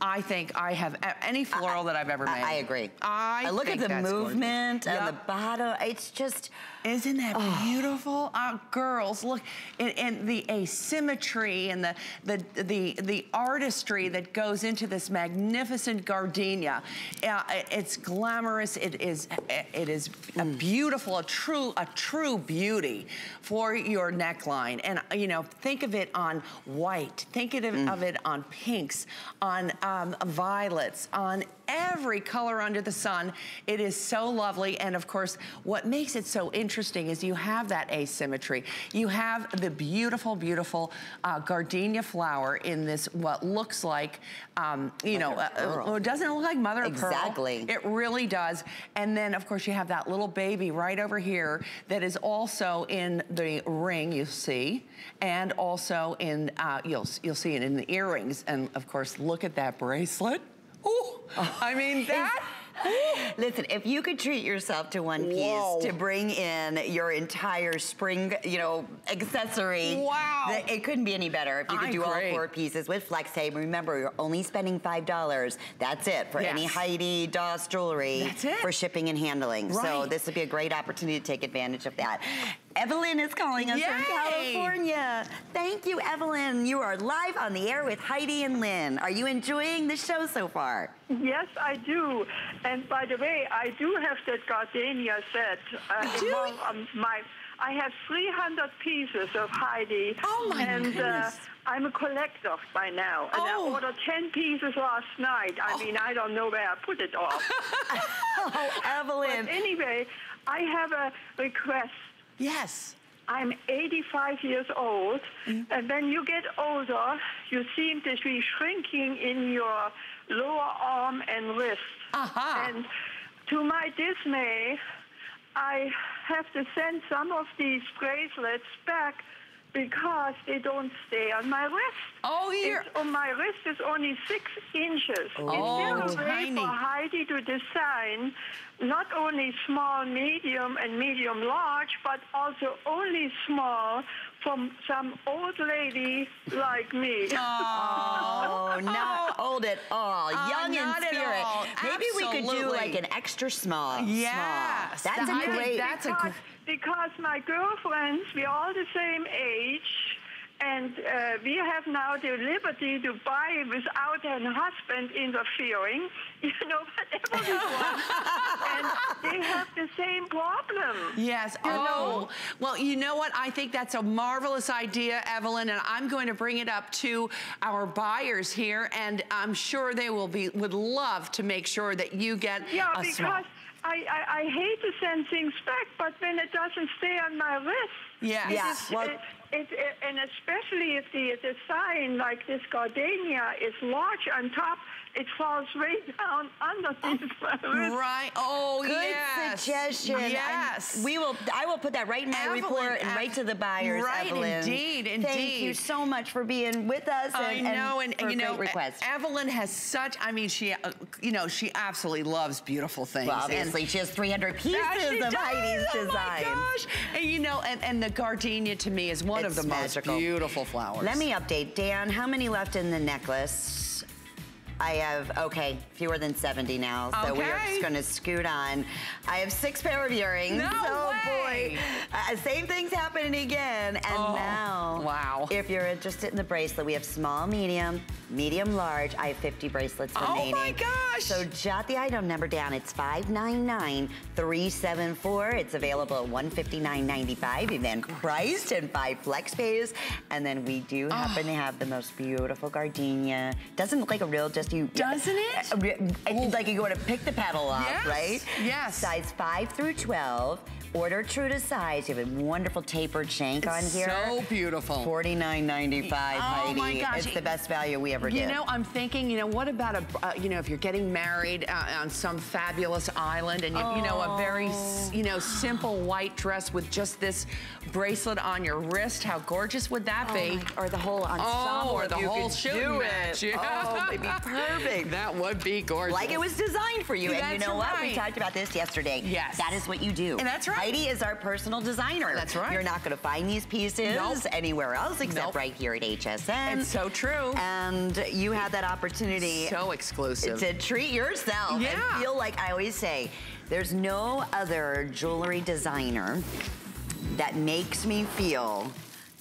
Speaker 3: I think I have any floral that I've ever made.
Speaker 2: I, I agree.
Speaker 3: I
Speaker 2: look at the
Speaker 3: that's gorgeous.
Speaker 2: movement and the
Speaker 3: Yep.
Speaker 2: bottom. It's just
Speaker 3: Isn't that
Speaker 2: Oh.
Speaker 3: beautiful? Uh, girls, look, and, and the asymmetry and the, the, the, the artistry that goes into this magnificent gardenia. Uh, it's glamorous, it is, it is a
Speaker 2: Mm.
Speaker 3: beautiful, a true, a true beauty for your neckline. And, you know, think of it on white, think of it,
Speaker 2: Mm.
Speaker 3: of it on pinks, on um, violets, on every color under the sun. It is so lovely. And of course, what makes it so interesting is you have that asymmetry. You have the beautiful, beautiful uh, gardenia flower in this, what looks like, um, you know,
Speaker 2: Mother of
Speaker 3: uh, uh, doesn't it look like mother of pearl?
Speaker 2: Exactly.
Speaker 3: It really does. And then of course you have that little baby right over here that is also in the ring, you see, and also in, uh, you'll, you'll see it in the earrings. And of course, look at that bracelet. Ooh, I mean that.
Speaker 2: Listen, if you could treat yourself to one piece
Speaker 3: Whoa.
Speaker 2: to bring in your entire spring, you know, accessory,
Speaker 3: Wow.
Speaker 2: it couldn't be any better if you could
Speaker 3: I
Speaker 2: do
Speaker 3: agree.
Speaker 2: all four pieces with flex pay. Remember, you're only spending five dollars. That's it for any Heidi Daus jewelry
Speaker 3: That's it.
Speaker 2: for shipping and handling. So this would be a great opportunity to take advantage of that. Evelyn is calling us from California. Thank you, Evelyn. You are live on the air with Heidi and Lynn. Are you enjoying the show so far?
Speaker 5: Yes, I do. And by the way, I do have that gardenia set. Uh,
Speaker 3: Do
Speaker 5: among, um, my, I have 300 pieces of Heidi.
Speaker 3: Oh, my
Speaker 5: and,
Speaker 3: goodness.
Speaker 5: Uh, I'm a collector by now. And
Speaker 3: Oh.
Speaker 5: I ordered 10 pieces last night. I mean, I don't know where I put it all.
Speaker 2: Oh, Evelyn.
Speaker 5: but anyway, I have a request.
Speaker 3: Yes.
Speaker 5: I'm 85 years old,
Speaker 3: Mm.
Speaker 5: and when you get older, you seem to be shrinking in your lower arm and wrist.
Speaker 3: Aha.
Speaker 5: And to my dismay, I have to send some of these bracelets back because they don't stay on my wrist.
Speaker 3: Oh,
Speaker 5: It's, on my wrist is only six inches.
Speaker 3: Oh,
Speaker 5: is there a way for Heidi to design not only small, medium, and medium large, but also only small from some old lady like me?
Speaker 2: Oh, Oh, not old at all.
Speaker 3: Oh,
Speaker 2: Young in spirit.
Speaker 3: all.
Speaker 2: Maybe we could do like an extra small.
Speaker 3: Yes.
Speaker 2: Small. That's
Speaker 3: I
Speaker 2: a
Speaker 3: think
Speaker 2: great.
Speaker 3: that's a
Speaker 5: because,
Speaker 3: gr-
Speaker 5: because my girlfriends, we're all the same age, and uh, we have now the liberty to buy without a husband interfering, you know, whatever we want. and they have the same problem.
Speaker 3: Yes.
Speaker 5: You
Speaker 3: Oh,
Speaker 5: know?
Speaker 3: well, you know what? I think that's a marvelous idea, Evelyn, and I'm going to bring it up to our buyers here, and I'm sure they will be would love to make sure that you get
Speaker 5: Yeah,
Speaker 3: a
Speaker 5: because
Speaker 3: small.
Speaker 5: I, I, I hate to send things back, but when it doesn't stay on my wrist,
Speaker 3: Yes.
Speaker 2: Yeah.
Speaker 5: It's,
Speaker 2: well-
Speaker 5: it, it, and especially if the the sign like this gardenia is large on top, it falls right down underneath these wrist.
Speaker 3: Right. Oh,
Speaker 2: Good
Speaker 3: yes.
Speaker 2: suggestion. And
Speaker 3: Yes.
Speaker 2: we will. I will put that right in my
Speaker 3: Evelyn,
Speaker 2: report and
Speaker 3: Ev-
Speaker 2: right to the buyers.
Speaker 3: right,
Speaker 2: Evelyn.
Speaker 3: indeed, Indeed.
Speaker 2: Thank you so much for being with us.
Speaker 3: I know, and, and you know,
Speaker 2: request.
Speaker 3: Evelyn has such. I mean, she, uh, you know, she absolutely loves beautiful things.
Speaker 2: well,
Speaker 3: and-
Speaker 2: obviously, she has 300 pieces
Speaker 3: Yeah, she
Speaker 2: of
Speaker 3: does.
Speaker 2: Heidi's
Speaker 3: oh
Speaker 2: design.
Speaker 3: my gosh! And you know, and, and the gardenia to me is one
Speaker 2: It's
Speaker 3: of the
Speaker 2: magical.
Speaker 3: most beautiful flowers.
Speaker 2: Let me update. Dan, how many left in the necklace? I have, okay, fewer than 70 now, so we're just gonna scoot on. I have six pair of earrings.
Speaker 3: No
Speaker 2: oh
Speaker 3: way.
Speaker 2: boy. Uh, same thing's happening again. And
Speaker 3: Oh,
Speaker 2: now,
Speaker 3: wow.
Speaker 2: if you're interested in the bracelet, we have small, medium, medium, large. I have 50 bracelets
Speaker 3: Oh
Speaker 2: remaining.
Speaker 3: my gosh.
Speaker 2: So jot the item number down. It's 599374. It's available at 159.95, even priced in five flex pays. And then we do happen to have the most beautiful gardenia. Doesn't look like a real disc just you.
Speaker 3: Doesn't it?
Speaker 2: Uh, It's like you go to pick the pedal up,
Speaker 3: Yes,
Speaker 2: right?
Speaker 3: yes.
Speaker 2: Size 5 through 12. Order true to size. You have a wonderful tapered shank on here.
Speaker 3: so beautiful.
Speaker 2: $49.95,
Speaker 3: Oh,
Speaker 2: Heidi.
Speaker 3: my gosh.
Speaker 2: It's the best value we ever
Speaker 3: You
Speaker 2: did.
Speaker 3: know, I'm thinking, you know, what about a, uh, you know, if you're getting married uh, on some fabulous island and, you, you know, a very, you know, simple white dress with just this bracelet on your wrist, how gorgeous would that be?
Speaker 2: or the whole ensemble.
Speaker 3: Oh, or the
Speaker 2: you
Speaker 3: whole
Speaker 2: do
Speaker 3: match.
Speaker 2: It. Oh, it'd be perfect.
Speaker 3: That would be gorgeous.
Speaker 2: Like it was designed for you. and you
Speaker 3: That's
Speaker 2: know what? We talked about this yesterday.
Speaker 3: Yes.
Speaker 2: That is what you do.
Speaker 3: And that's right.
Speaker 2: Heidi is our personal designer.
Speaker 3: That's right.
Speaker 2: You're not going to find these pieces
Speaker 3: Nope.
Speaker 2: anywhere else except
Speaker 3: Nope.
Speaker 2: right here at HSN.
Speaker 3: It's so true.
Speaker 2: And you had that opportunity
Speaker 3: so exclusive.
Speaker 2: to treat yourself
Speaker 3: Yeah.
Speaker 2: and feel like I always say, there's no other jewelry designer that makes me feel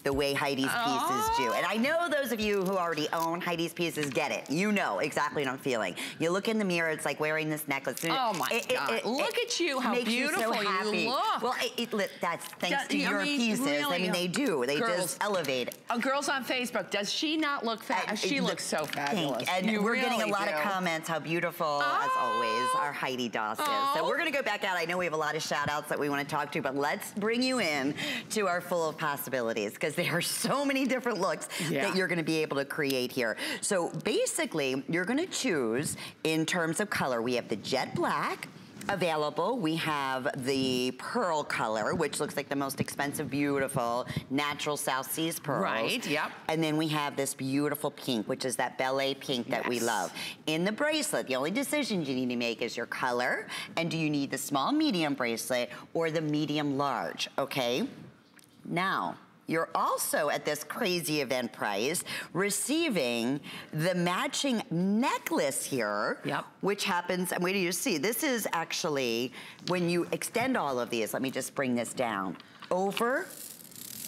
Speaker 2: the way Heidi's pieces do. And I know those of you who already own Heidi's pieces get it. You know exactly what I'm feeling. You look in the mirror, it's like wearing this necklace.
Speaker 3: Oh my God. Look at you, how
Speaker 2: makes you so
Speaker 3: beautiful you
Speaker 2: happy.
Speaker 3: look.
Speaker 2: Well, it, it, that's thanks
Speaker 3: That-
Speaker 2: to your
Speaker 3: mean,
Speaker 2: pieces. I mean, they do. They
Speaker 3: girls.
Speaker 2: just elevate.
Speaker 3: Uh, girls on Facebook, does she not look
Speaker 2: Uh,
Speaker 3: fabulous? She looks so
Speaker 2: pink.
Speaker 3: fabulous.
Speaker 2: And
Speaker 3: You
Speaker 2: we're getting a lot
Speaker 3: do.
Speaker 2: of comments how beautiful, as always, our Heidi Daus is. So
Speaker 3: Oh.
Speaker 2: we're going to go back out. I know we have a lot of shout outs that we want to talk to, but let's bring you in to our full of possibilities because there are so many different looks
Speaker 3: Yeah.
Speaker 2: that you're going to be able to create here. So basically, you're going to choose in terms of color. We have the jet black available. We have the pearl color, which looks like the most expensive, beautiful, natural South Seas pearls.
Speaker 3: Right, yep.
Speaker 2: And then we have this beautiful pink, which is that ballet pink that we love. In the bracelet, the only decisions you need to make is your color, and do you need the small medium bracelet or the medium large, okay? Now, you're also at this crazy event price receiving the matching necklace here,
Speaker 3: Yep.
Speaker 2: which happens, and wait till you see, this is actually, when you extend all of these, let me just bring this down, over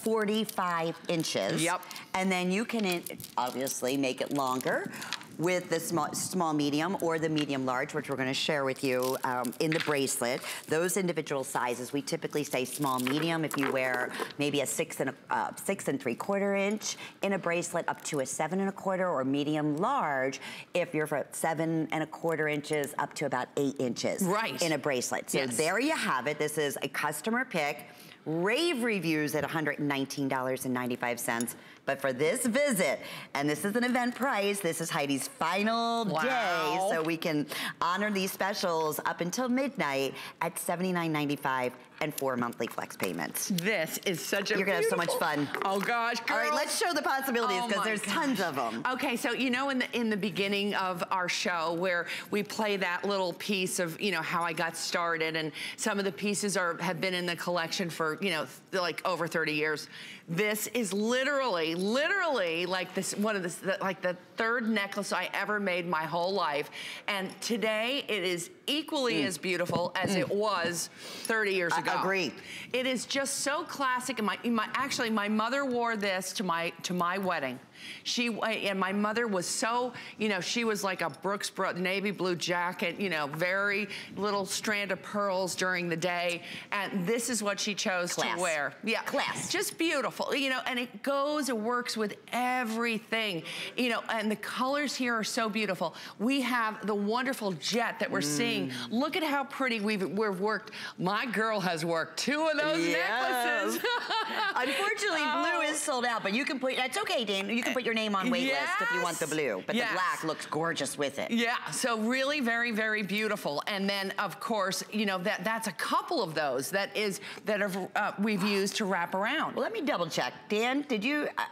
Speaker 2: 45 inches.
Speaker 3: Yep.
Speaker 2: And then you can obviously make it longer with the small, small medium or the medium large, which we're gonna share with you um, in the bracelet. Those individual sizes, we typically say small medium if you wear maybe a six and a, uh, six and three quarter inch in a bracelet up to a seven and a quarter or medium large if you're for seven and a quarter inches up to about eight inches
Speaker 3: Right.
Speaker 2: in a bracelet. So
Speaker 3: Yes.
Speaker 2: there you have it. This is a customer pick. Rave reviews at $119.95. But for this visit, and this is an event price, this is Heidi's final
Speaker 3: Wow.
Speaker 2: day, so we can honor these specials up until midnight at $79.95 and four monthly flex payments.
Speaker 3: This is such a
Speaker 2: You're gonna have so much fun.
Speaker 3: Oh gosh,
Speaker 2: All right, let's show the possibilities
Speaker 3: Oh
Speaker 2: because
Speaker 3: my
Speaker 2: there's tons of them.
Speaker 3: Okay, so you know in the in the beginning of our show where we play that little piece of you know how I got started, and some of the pieces are have been in the collection for you know like over 30 years. This is literally, literally like this one of the the- like the third necklace I ever made my whole life, and today it is equally mm. as beautiful as mm. it was 30 years ago.
Speaker 2: I agree.
Speaker 3: It is just so classic. And my, my actually, my mother wore this to my to my wedding. She and my mother was so, you know, she was like a Brooks Bro- navy blue jacket, you know, very little strand of pearls during the day, and this is what she chose
Speaker 2: Class.
Speaker 3: to wear. Yeah,
Speaker 2: Class.
Speaker 3: just beautiful, you know, and it goes, it works with everything, you know, and the colors here are so beautiful. We have the wonderful jet that we're seeing. Mm. Look at how pretty we've we've worked. My girl has worked two of those necklaces.
Speaker 2: Unfortunately, blue
Speaker 3: Oh.
Speaker 2: is sold out, but you can put, that's okay, Dan. You can put your name on wait list if you want the blue, but
Speaker 3: Yes.
Speaker 2: the black looks gorgeous with it.
Speaker 3: Yeah, so really very, very beautiful. And then of course, you know, that that's a couple of those that is, that have, uh, we've used to wrap around.
Speaker 2: Well, let me double check. Dan, did you? Uh,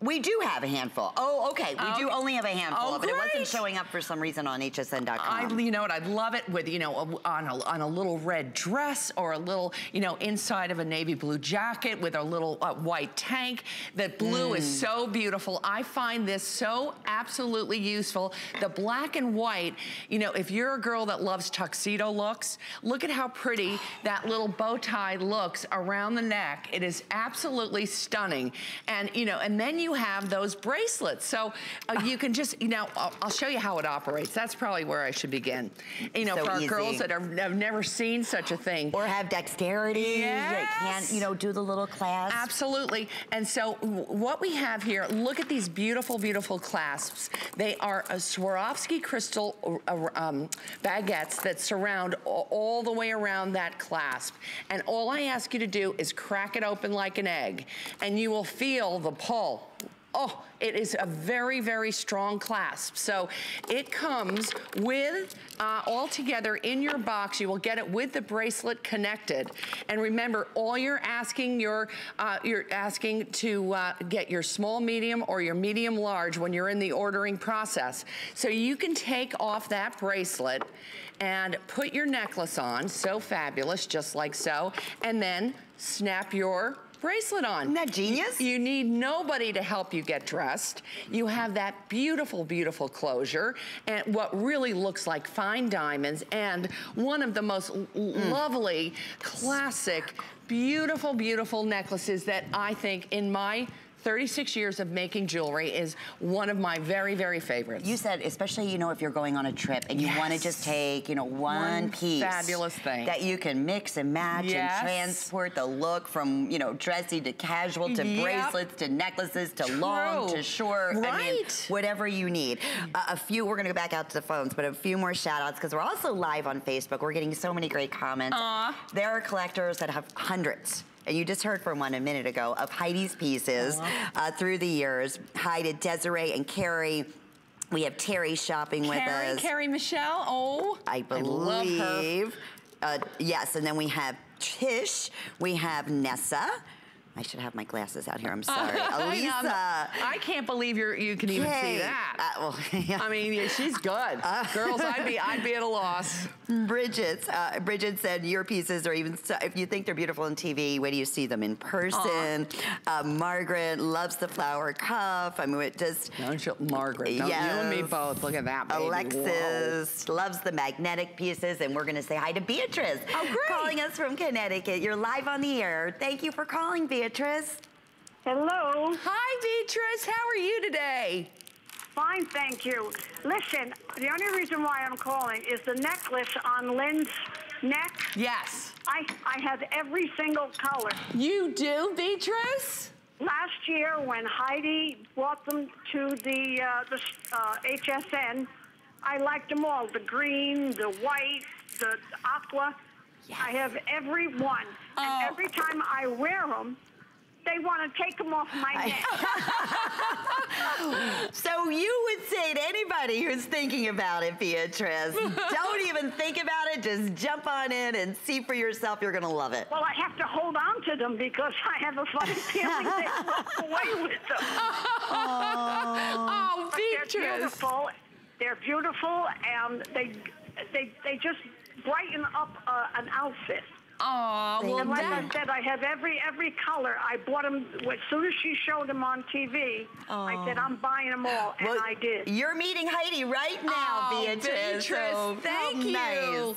Speaker 2: we do have a handful. Oh, okay. We do
Speaker 3: Oh.
Speaker 2: only have a handful,
Speaker 3: Oh,
Speaker 2: but it wasn't showing up for some reason on
Speaker 3: I,
Speaker 2: hsn.com.
Speaker 3: you know what, I'd love it with, you know, a- on a, on a little red dress or a little, you know, inside of a navy blue jacket with a little uh, white tank. That blue
Speaker 2: Mm.
Speaker 3: is so beautiful. I find this so absolutely useful. The black and white, you know, if you're a girl that loves tuxedo looks, look at how pretty that little bow tie looks around the neck. It is absolutely stunning. And, you know, and then you you have those bracelets. So uh, you can just, you know, I'll, I'll, show you how it operates. That's probably where I should begin. You know, so for our easy. girls that are, have never seen such a thing.
Speaker 2: Or have dexterity.
Speaker 3: Yes.
Speaker 2: can't, you know, do the little clasp.
Speaker 3: Absolutely. And so what we have here, look at these beautiful, beautiful clasps. They are a Swarovski crystal uh, um, baguettes that surround all, all the way around that clasp. And all I ask you to do is crack it open like an egg and you will feel the pull oh, it is a very, very strong clasp. So it comes with, uh, all together in your box, you will get it with the bracelet connected. And remember, all you're asking, your, uh, you're asking to uh, get your small, medium, or your medium large when you're in the ordering process. So you can take off that bracelet and put your necklace on, so fabulous, just like so, and then snap your bracelet on.
Speaker 2: Isn't that genius?
Speaker 3: You, you need nobody to help you get dressed. You have that beautiful, beautiful closure and what really looks like fine diamonds and one of the most mm. lovely, classic, beautiful, beautiful necklaces that I think in my 36 years of making jewelry is one of my very, very favorites.
Speaker 2: You said, especially, you know, if you're going on a trip and you yes. want to just take, you know, one, one, piece.
Speaker 3: fabulous thing.
Speaker 2: That you can mix and match yes. and transport the look from, you know, dressy to casual to yep. bracelets to necklaces to True. long to short.
Speaker 3: Right.
Speaker 2: I mean, whatever you need. Uh, a few, we're going to go back out to the phones, but a few more shout outs because we're also live on Facebook. We're getting so many great comments.
Speaker 3: Aww.
Speaker 2: There are collectors that have hundreds and you just heard from one a minute ago, of Heidi's pieces uh, through the years. Heidi, Desiree, and Carrie. We have Terry shopping
Speaker 3: Carrie,
Speaker 2: with us.
Speaker 3: Carrie Michelle, oh.
Speaker 2: I believe.
Speaker 3: I
Speaker 2: uh, yes, and then we have Tish. We have Nessa. I should have my glasses out here. I'm sorry. Elisa.
Speaker 3: I can't believe you you can even see that. Uh, well, yeah. I mean, she's good. Uh, Girls, I'd be I'd be at a loss.
Speaker 2: Bridget, uh, Bridget said your pieces are even so, if you think they're beautiful on TV, wait do you see them in person? Uh, Margaret loves the flower cuff. I mean, it just.
Speaker 3: Don't Margaret? Yes. you and me both. Look at that, baby.
Speaker 2: Alexis Whoa. loves the magnetic pieces, and we're going to say hi to Beatrice.
Speaker 3: Oh, great.
Speaker 2: Calling us from Connecticut. You're live on the air. Thank you for calling, Beatrice. Beatrice.
Speaker 5: Hello.
Speaker 3: Hi, Beatrice. How are you today?
Speaker 5: Fine, thank you. Listen, the only reason why I'm calling is the necklace on Lynn's neck.
Speaker 3: Yes.
Speaker 5: I, I have every single color.
Speaker 3: You do, Beatrice?
Speaker 5: Last year, when Heidi brought them to the, uh, the uh, HSN, I liked them all. The green, the white, the aqua. Yes. I have every one. Oh. And every time I wear them, they want to take them off my neck.
Speaker 2: so you would say to anybody who's thinking about it, Beatrice, don't even think about it. Just jump on in and see for yourself. You're going to love it.
Speaker 5: Well, I have to hold on to them because I have a funny feeling they walk away with them.
Speaker 3: Oh, oh Beatrice.
Speaker 5: They're beautiful. They're beautiful, and they they they just brighten up uh, an outfit.
Speaker 3: Oh, well,
Speaker 5: and like that... I said, I have every every color. I bought them as soon as she showed them on TV. I said, I'm buying them all, and
Speaker 2: well,
Speaker 5: I did.
Speaker 2: You're meeting Heidi right now,
Speaker 3: oh,
Speaker 2: Beatrice.
Speaker 3: Beatrice, so thank you.
Speaker 2: Nice.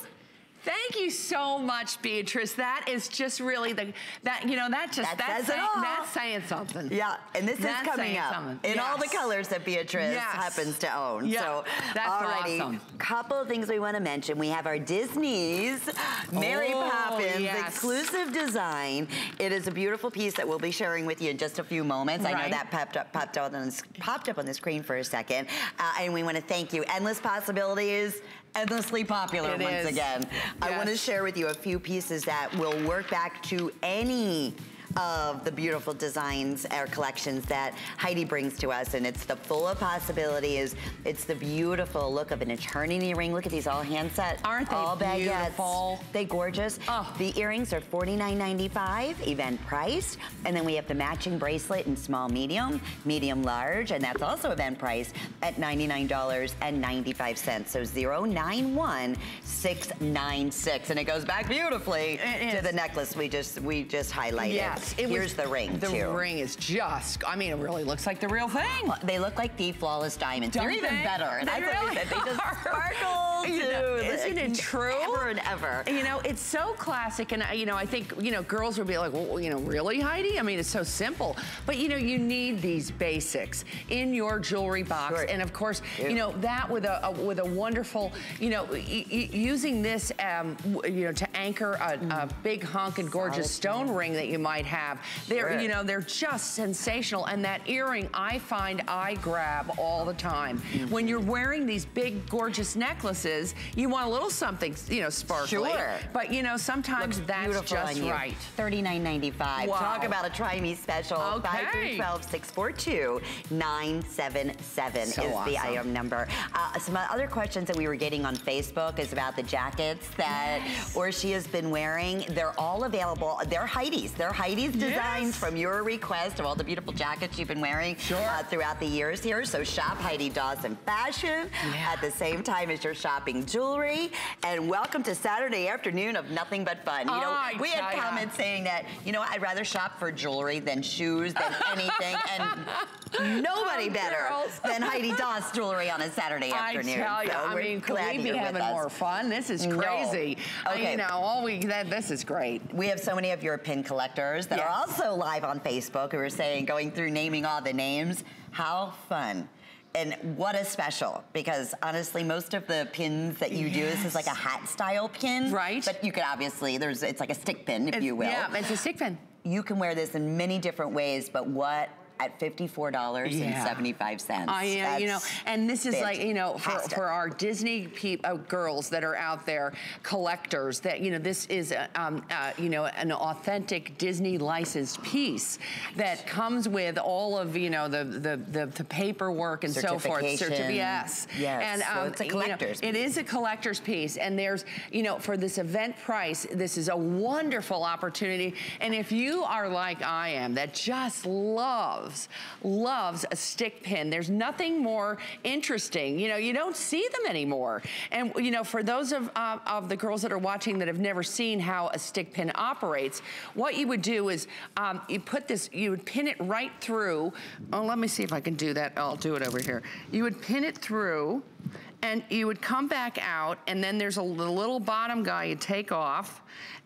Speaker 3: Thank you so much, Beatrice. That is just really the that you know that just
Speaker 2: that
Speaker 3: that's
Speaker 2: saying,
Speaker 3: that's saying something.
Speaker 2: Yeah, and this
Speaker 3: that's
Speaker 2: is coming up something. in yes. all the colors that Beatrice
Speaker 3: yes.
Speaker 2: happens to own.
Speaker 3: Yeah,
Speaker 2: so
Speaker 3: that's
Speaker 2: alrighty,
Speaker 3: awesome.
Speaker 2: Couple of things we want to mention. We have our Disney's Mary
Speaker 3: oh,
Speaker 2: Poppins
Speaker 3: yes.
Speaker 2: exclusive design. It is a beautiful piece that we'll be sharing with you in just a few moments.
Speaker 3: Right.
Speaker 2: I know that popped up popped up on the, popped up on the screen for a second, uh, and we want to thank you. Endless possibilities endlessly popular
Speaker 3: it
Speaker 2: once
Speaker 3: is.
Speaker 2: again. Yes. I want to share with you a few pieces that will work back to any of the beautiful designs or collections that Heidi brings to us. And it's the full of possibilities. It's the beautiful look of an eternity ring. Look at these all hand set.
Speaker 3: Aren't they
Speaker 2: all
Speaker 3: beautiful?
Speaker 2: Baguettes. They gorgeous.
Speaker 3: Oh.
Speaker 2: The earrings are $49.95, event price. And then we have the matching bracelet in small, medium, medium, large. And that's also event price at $99.95. So 091696. And it goes back beautifully to the necklace we just we just highlighted.
Speaker 3: Yes. Yes, it
Speaker 2: Here's
Speaker 3: was,
Speaker 2: the ring,
Speaker 3: The
Speaker 2: too.
Speaker 3: ring is just, I mean, it really looks like the real thing.
Speaker 2: They look like the flawless diamonds.
Speaker 3: Don't
Speaker 2: They're even
Speaker 3: they?
Speaker 2: better. And
Speaker 3: They
Speaker 2: I
Speaker 3: really
Speaker 2: they just sparkle
Speaker 3: You know, isn't it true?
Speaker 2: Ever and ever.
Speaker 3: You know, it's so classic, and you know, I think you know, girls would be like, well, you know, really, Heidi? I mean, it's so simple, but you know, you need these basics in your jewelry box,
Speaker 2: Sure.
Speaker 3: and of course, you know, that with a, a with a wonderful, you know, using this, um, you know, to anchor a, a big hunk and gorgeous
Speaker 2: Solid
Speaker 3: stone ring that you might have. They're,
Speaker 2: Sure.
Speaker 3: you know, they're just sensational, and that earring, I find I grab all the time.
Speaker 2: Mm-hmm.
Speaker 3: When you're wearing these big, gorgeous necklaces, you want a little something, you know, sparkly.
Speaker 2: Sure.
Speaker 3: But you know, sometimes
Speaker 2: Looks
Speaker 3: that's just right.
Speaker 2: $39.95.
Speaker 3: Wow.
Speaker 2: Talk about a try me special.
Speaker 3: Okay.
Speaker 2: 5312642-977 is
Speaker 3: So
Speaker 2: the
Speaker 3: awesome.
Speaker 2: item number. Uh, some other questions that we were getting on Facebook is about the jackets that Orshi has been wearing. They're all available. They're Heidi's. They're Heidi's designs
Speaker 3: Yes.
Speaker 2: from your request of all the beautiful jackets you've been wearing
Speaker 3: Sure.
Speaker 2: uh, throughout the years here. So shop Heidi Dawson Fashion
Speaker 3: Yeah.
Speaker 2: at the same time as you're shopping jewelry. And welcome to Saturday afternoon of nothing but fun. You know,
Speaker 3: I
Speaker 2: we had comments saying that, you know, I'd rather shop for jewelry than shoes than anything. and nobody
Speaker 3: Oh,
Speaker 2: better
Speaker 3: girls.
Speaker 2: than Heidi Daus jewelry on a Saturday
Speaker 3: I
Speaker 2: afternoon.
Speaker 3: tell you,
Speaker 2: So
Speaker 3: I
Speaker 2: we're
Speaker 3: mean, could
Speaker 2: glad
Speaker 3: we be having more fun? This is crazy. Uh,
Speaker 2: Okay.
Speaker 3: you know, all we that this is great.
Speaker 2: We have so many of your pin collectors that are also live on Facebook who are saying, going through naming all the names. How fun. And what a special, because honestly, most of the pins that you do, this is like a hat style pin.
Speaker 3: Right.
Speaker 2: But you could obviously, there's, it's like a stick pin, if you will.
Speaker 3: Yeah, it's a stick pin.
Speaker 2: You can wear this in many different ways, but what at $54.75.
Speaker 3: I am, you know, and this is like, you know, for, for our Disney peop, uh, girls that are out there, collectors, that, you know, this is, uh, um, uh, you know, an authentic Disney licensed piece that comes with all of, you know, the the, the, the paperwork and so forth.
Speaker 2: Certification.
Speaker 3: yes.
Speaker 2: Yes,
Speaker 3: And,
Speaker 2: so it's a
Speaker 3: you know,
Speaker 2: collector's
Speaker 3: it is a collector's piece. And there's, you know, for this event price, this is a wonderful opportunity. And if you are like I am, that just loves, loves a stick pin, there's nothing more interesting. You know, you don't see them anymore. And, you know, for those of, uh, of the girls that are watching that have never seen how a stick pin operates, what you would do is um, you put this, you would pin it right through. Oh, let me see if I can do that. I'll do it over here. You would pin it through and you would come back out and then there's a little bottom guy you take off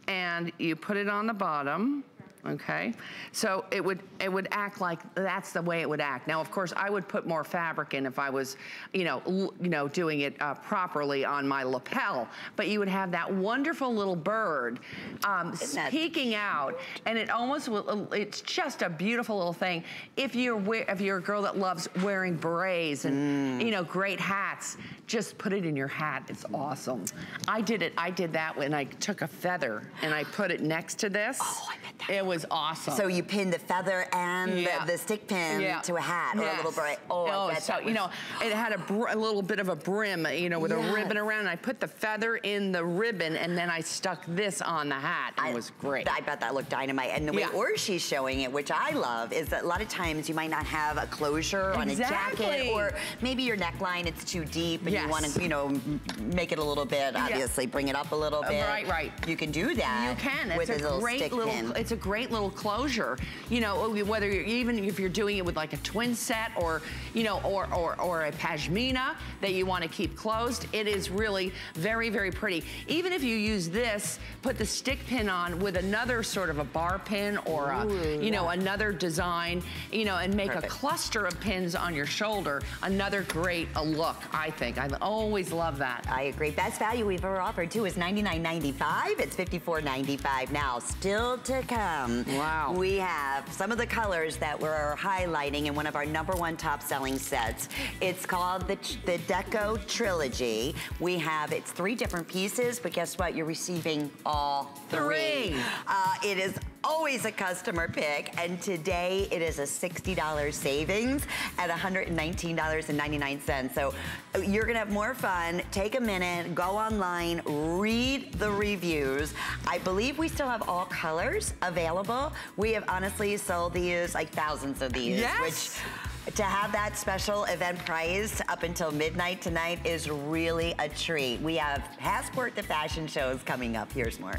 Speaker 3: and you put it on the bottom okay? So it would it would act like that's the way it would act. Now of course i would put more fabric in if i was you know l- you know doing it uh, properly on my lapel. But you would have that wonderful little bird um, peeking out and it almost will it's just a beautiful little thing. If you're if you're a girl that loves wearing berets and
Speaker 2: Mm.
Speaker 3: you know great hats just put it in your hat. It's awesome. I did it i did that when i took a feather and i put it next to this.
Speaker 2: Oh, I bet that
Speaker 3: it was awesome
Speaker 2: So you pin the feather and
Speaker 3: Yeah.
Speaker 2: the, the stick pin
Speaker 3: Yeah.
Speaker 2: to a hat or a little
Speaker 3: Yes.
Speaker 2: bright. Oh, I bet
Speaker 3: so
Speaker 2: that
Speaker 3: you know, it had a, br- a little bit of a brim, you know, with a ribbon around. And I put the feather in the ribbon, and then I stuck this on the hat. and It was great.
Speaker 2: I bet that looked dynamite. And the way
Speaker 3: Yeah.
Speaker 2: Orshi's showing it, which I love, is that a lot of times you might not have a closure on a jacket, or maybe your neckline it's too deep and you want to, you know, make it a little bit. Obviously, bring it up a little
Speaker 3: Uh,
Speaker 2: bit.
Speaker 3: right, right.
Speaker 2: You can do that.
Speaker 3: You can.
Speaker 2: with
Speaker 3: It's
Speaker 2: a
Speaker 3: a
Speaker 2: little
Speaker 3: great little.
Speaker 2: pin.
Speaker 3: It's a great little closure. You know, whether you're even if you're doing it with like a twin set or you know or or, or a pashmina that you want to keep closed, it is really very very pretty. Even if you use this, put the stick pin on with another sort of a bar pin or a you know another design, you know, and make
Speaker 2: Perfect.
Speaker 3: a cluster of pins on your shoulder. Another great uh, look, I think. I always love that.
Speaker 2: I agree. Best value we've ever offered too is $99.95. It's $54.95 now. Still to come.
Speaker 3: Wow.
Speaker 2: We have some of the colors that we're highlighting in one of our number one top selling sets. It's called the, the Deco Trilogy. We have, it's three different pieces, but guess what? You're receiving all three.
Speaker 3: Three.
Speaker 2: Uh, it is always a customer pick, and today it is a $60 savings at $119.99. So uh, you're gonna have more fun. Take a minute, go online, read the reviews. I believe we still have all colors available. We have honestly sold these, like thousands of these,
Speaker 3: Yes.
Speaker 2: which to have that special event price up until midnight tonight is really a treat. We have Passport to Fashion shows coming up. Here's more.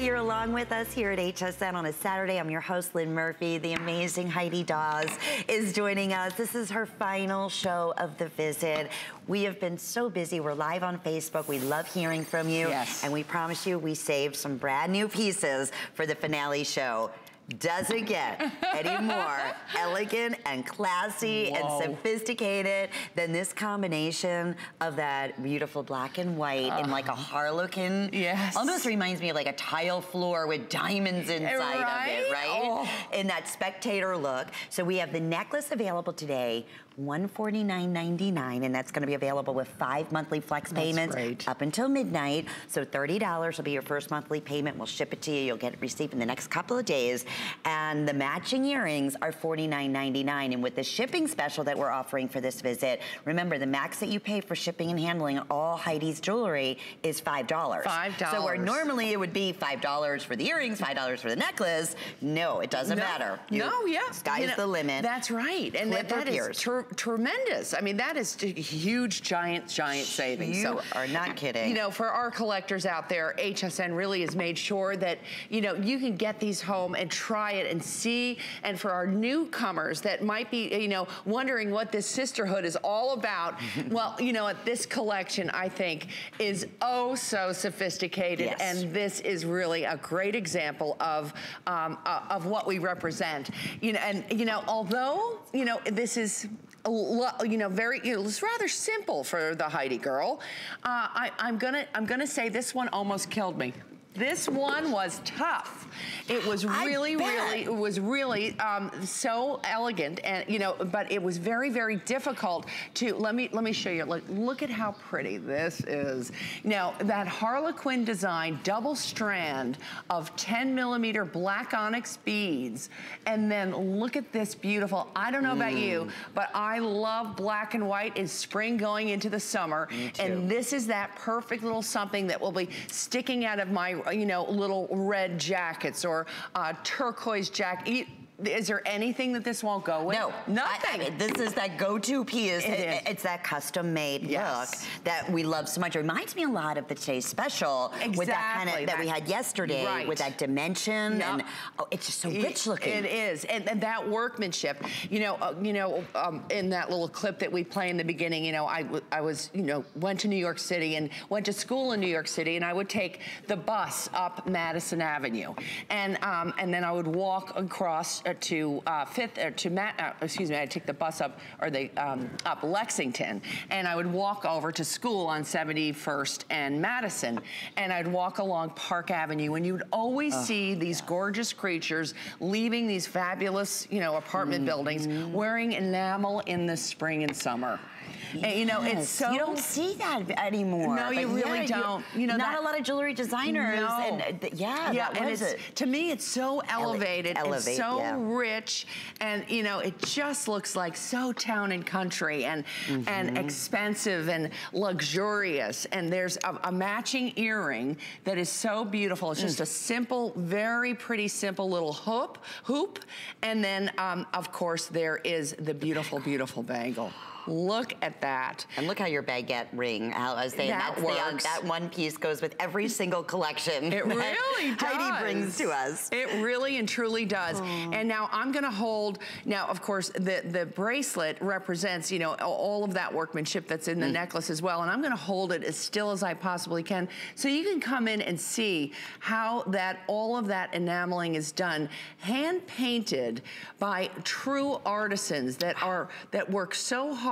Speaker 2: That you're along with us here at HSN on a Saturday. I'm your host, Lynn Murphy. The amazing Heidi Daus is joining us. This is her final show of the visit. We have been so busy. We're live on Facebook. We love hearing from you.
Speaker 3: Yes.
Speaker 2: And we promise you we saved some brand new pieces for the finale show doesn't get any more elegant and classy
Speaker 3: Whoa.
Speaker 2: and sophisticated than this combination of that beautiful black and white in like a uh-huh. harlequin.
Speaker 3: Yes.
Speaker 2: Almost reminds me of like a tile floor with diamonds eh, inside of it,
Speaker 3: Right?
Speaker 2: right?
Speaker 3: Oh.
Speaker 2: In that spectator look. So we have the necklace available today, $149.99, and that's gonna be available with five monthly flex payments up until midnight. So $30 will be your first monthly payment. We'll ship it to you. You'll get it received in the next couple of days. And the matching earrings are $49.99. And with the shipping special that we're offering for this visit, remember the max that you pay for shipping and handling all Heidi's jewelry is $5.
Speaker 3: $5.
Speaker 2: So where normally it would be $5 for the earrings, $5 for the necklace, no, it doesn't
Speaker 3: No.
Speaker 2: matter. You-
Speaker 3: no, yeah.
Speaker 2: Sky's
Speaker 3: You know,
Speaker 2: the limit.
Speaker 3: That's right. And
Speaker 2: Clip
Speaker 3: that, that is tremendous. I mean, that is a huge, giant, giant savings.
Speaker 2: You
Speaker 3: so,
Speaker 2: are not uh, kidding.
Speaker 3: You know, for our collectors out there, HSN really has made sure that, you know, you can get these home and try it and see. And for our newcomers that might be, you know, wondering what this sisterhood is all about, well, you know what, this collection, I think, is oh so sophisticated.
Speaker 2: Yes.
Speaker 3: And this is really a great example of, um, uh, of what we represent. You know, and, you know, although, you know, this is you know, very, you know, it's rather simple for the Heidi girl. Uh, I, I'm gonna, I'm gonna say this one almost killed me. This one was tough. It was really, really, it was really um, so elegant, and you know, but it was very, very difficult to. Let me, let me show you. Look, look at how pretty this is. Now that Harlequin design, double strand of 10 millimeter black onyx beads, and then look at this beautiful. I don't know about you,
Speaker 2: Mm.
Speaker 3: but I love black and white. It's spring going into the summer, and this is that perfect little something that will be sticking out of my, you know, little red jackets or uh, turquoise jacket. Is there anything that this won't go with?
Speaker 2: No,
Speaker 3: nothing.
Speaker 2: I- I- this is that go-to piece.
Speaker 3: It.
Speaker 2: It's that custom-made
Speaker 3: Yes.
Speaker 2: look that we love so much. It reminds me a lot of the Chase Special with that kind
Speaker 3: Exactly,
Speaker 2: of that, we had yesterday
Speaker 3: right.
Speaker 2: with that dimension
Speaker 3: Yep.
Speaker 2: and oh, it's just so rich looking.
Speaker 3: It is, and, and that workmanship. You know, uh, you know, um, in that little clip that we play in the beginning, you know, I, I was, you know, went to New York City and went to school in New York City, and I would take the bus up Madison Avenue, and um, and then I would walk across, to uh, Fifth, or to Matt, uh, excuse me, I'd take the bus up, or the, um, up Lexington, and I would walk over to school on 71st and Madison, and I'd walk along Park Avenue, and you'd always see these gorgeous creatures leaving these fabulous, you know, apartment buildings,
Speaker 2: Mm-hmm.
Speaker 3: wearing enamel in the spring and summer. And, you know, it's so...
Speaker 2: you don't see that anymore.
Speaker 3: No, you really
Speaker 2: yeah,
Speaker 3: don't. You know,
Speaker 2: not
Speaker 3: that-
Speaker 2: a lot of jewelry designers.
Speaker 3: No.
Speaker 2: And uh, yeah,
Speaker 3: yeah, and it's,
Speaker 2: it.
Speaker 3: to me, it's so elevated
Speaker 2: elevate,
Speaker 3: and so
Speaker 2: yeah.
Speaker 3: rich, and you know, it just looks like so town and country, and
Speaker 2: Mm-hmm.
Speaker 3: and expensive and luxurious. And there's a, a matching earring that is so beautiful. It's
Speaker 2: Mm.
Speaker 3: just a simple, very pretty, simple little hoop, hoop, and then um, of course there is the beautiful, beautiful bangle. Look at that.
Speaker 2: And look how your baguette ring, how I was saying,
Speaker 3: That
Speaker 2: that's the, uh,
Speaker 3: works.
Speaker 2: that one piece goes with every single collection
Speaker 3: It
Speaker 2: that
Speaker 3: really does.
Speaker 2: Heidi brings to us.
Speaker 3: It really and truly does. And now I'm going to hold. Now, of course, the the bracelet represents you know all of that workmanship that's in the
Speaker 2: Mm.
Speaker 3: necklace as well. And I'm going to hold it as still as I possibly can, so you can come in and see how that all of that enameling is done, hand painted by true artisans that are that work so hard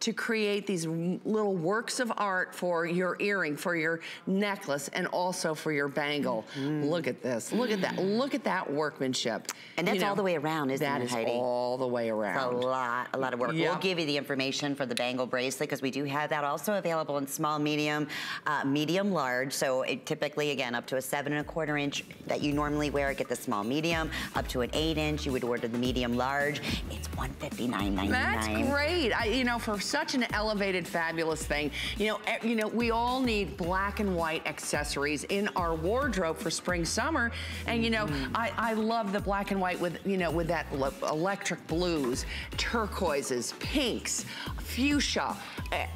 Speaker 3: to create these little works of art for your earring, for your necklace, and also for your bangle. Look at this. Look at that. Look at that workmanship.
Speaker 2: And that's
Speaker 3: You know,
Speaker 2: all the way around, isn't
Speaker 3: that
Speaker 2: it,
Speaker 3: is
Speaker 2: Heidi?
Speaker 3: all the way around.
Speaker 2: It's a lot, a lot of work. We'll give you the information for the bangle bracelet because we do have that also available in small, medium, uh, medium, large. So it typically, again, up to a seven and a quarter inch that you normally wear, get the small, medium. Up to an eight inch, you would order the medium, large. It's one fifty nine ninety nine.
Speaker 3: That's great. I, you know, for such an elevated, fabulous thing, you know, you know, we all need black and white accessories in our wardrobe for spring, summer, and you know,
Speaker 2: Mm-hmm.
Speaker 3: I, I love the black and white with you know with that electric blues, turquoises, pinks, fuchsia.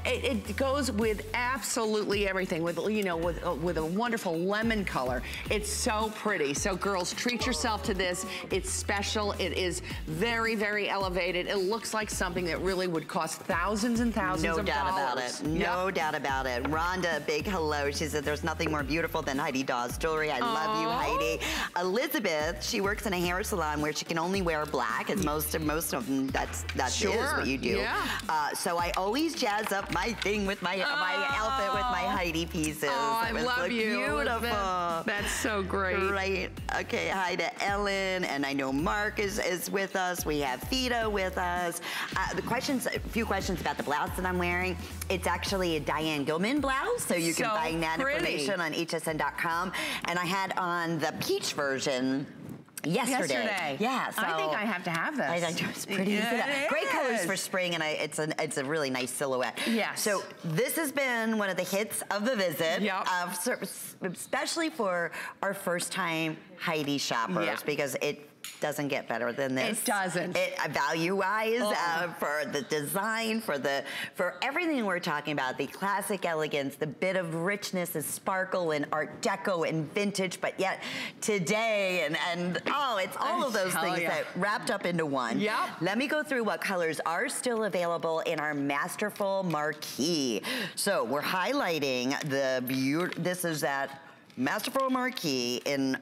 Speaker 3: It, it goes with absolutely everything. With you know, with uh, with a wonderful lemon color. It's so pretty. So girls, treat yourself to this. It's special. It is very, very elevated. It looks like something that really would cost thousands and thousands
Speaker 2: No
Speaker 3: of
Speaker 2: doubt about
Speaker 3: dollars.
Speaker 2: it. No doubt about it. Rhonda, big hello. She said there's nothing more beautiful than Heidi Daus jewelry. I love you, Heidi. Elizabeth, she works in a hair salon where she can only wear black, as most of most of them that's that's is
Speaker 3: Sure,
Speaker 2: what you do.
Speaker 3: yeah.
Speaker 2: Uh, so I always jazz up my thing with my my outfit with my Heidi pieces.
Speaker 3: Oh, I love you.
Speaker 2: Beautiful.
Speaker 3: That- that's so great.
Speaker 2: Right. Okay. Hi to Ellen, and I know Mark is, is with us. We have Fida with us. Uh, the questions, few questions about the blouse that I'm wearing. It's actually a Diane Gilman blouse, so you can
Speaker 3: So
Speaker 2: find that
Speaker 3: pretty.
Speaker 2: information on hsn.com. And I had on the peach version. Yesterday.
Speaker 3: Yesterday.
Speaker 2: Yeah. So
Speaker 3: I think I have to have this.
Speaker 2: I think it's pretty.
Speaker 3: Yeah, it
Speaker 2: Great colors for spring, and I, it's a it's a really nice silhouette.
Speaker 3: Yes.
Speaker 2: So this has been one of the hits of the visit.
Speaker 3: Yep.
Speaker 2: Uh, especially for our first time Heidi shoppers,
Speaker 3: Yeah.
Speaker 2: because it doesn't get better than this.
Speaker 3: It doesn't.
Speaker 2: It value wise uh,
Speaker 3: Uh-uh.
Speaker 2: for the design, for the for everything we're talking about, the classic elegance, the bit of richness and sparkle and Art Deco and vintage, but yet today and and oh, it's all of those
Speaker 3: Hell
Speaker 2: things
Speaker 3: yeah.
Speaker 2: that wrapped up into one.
Speaker 3: Yep.
Speaker 2: Let me go through what colors are still available in our masterful marquee. So we're highlighting the beauty. This is that masterful marquee in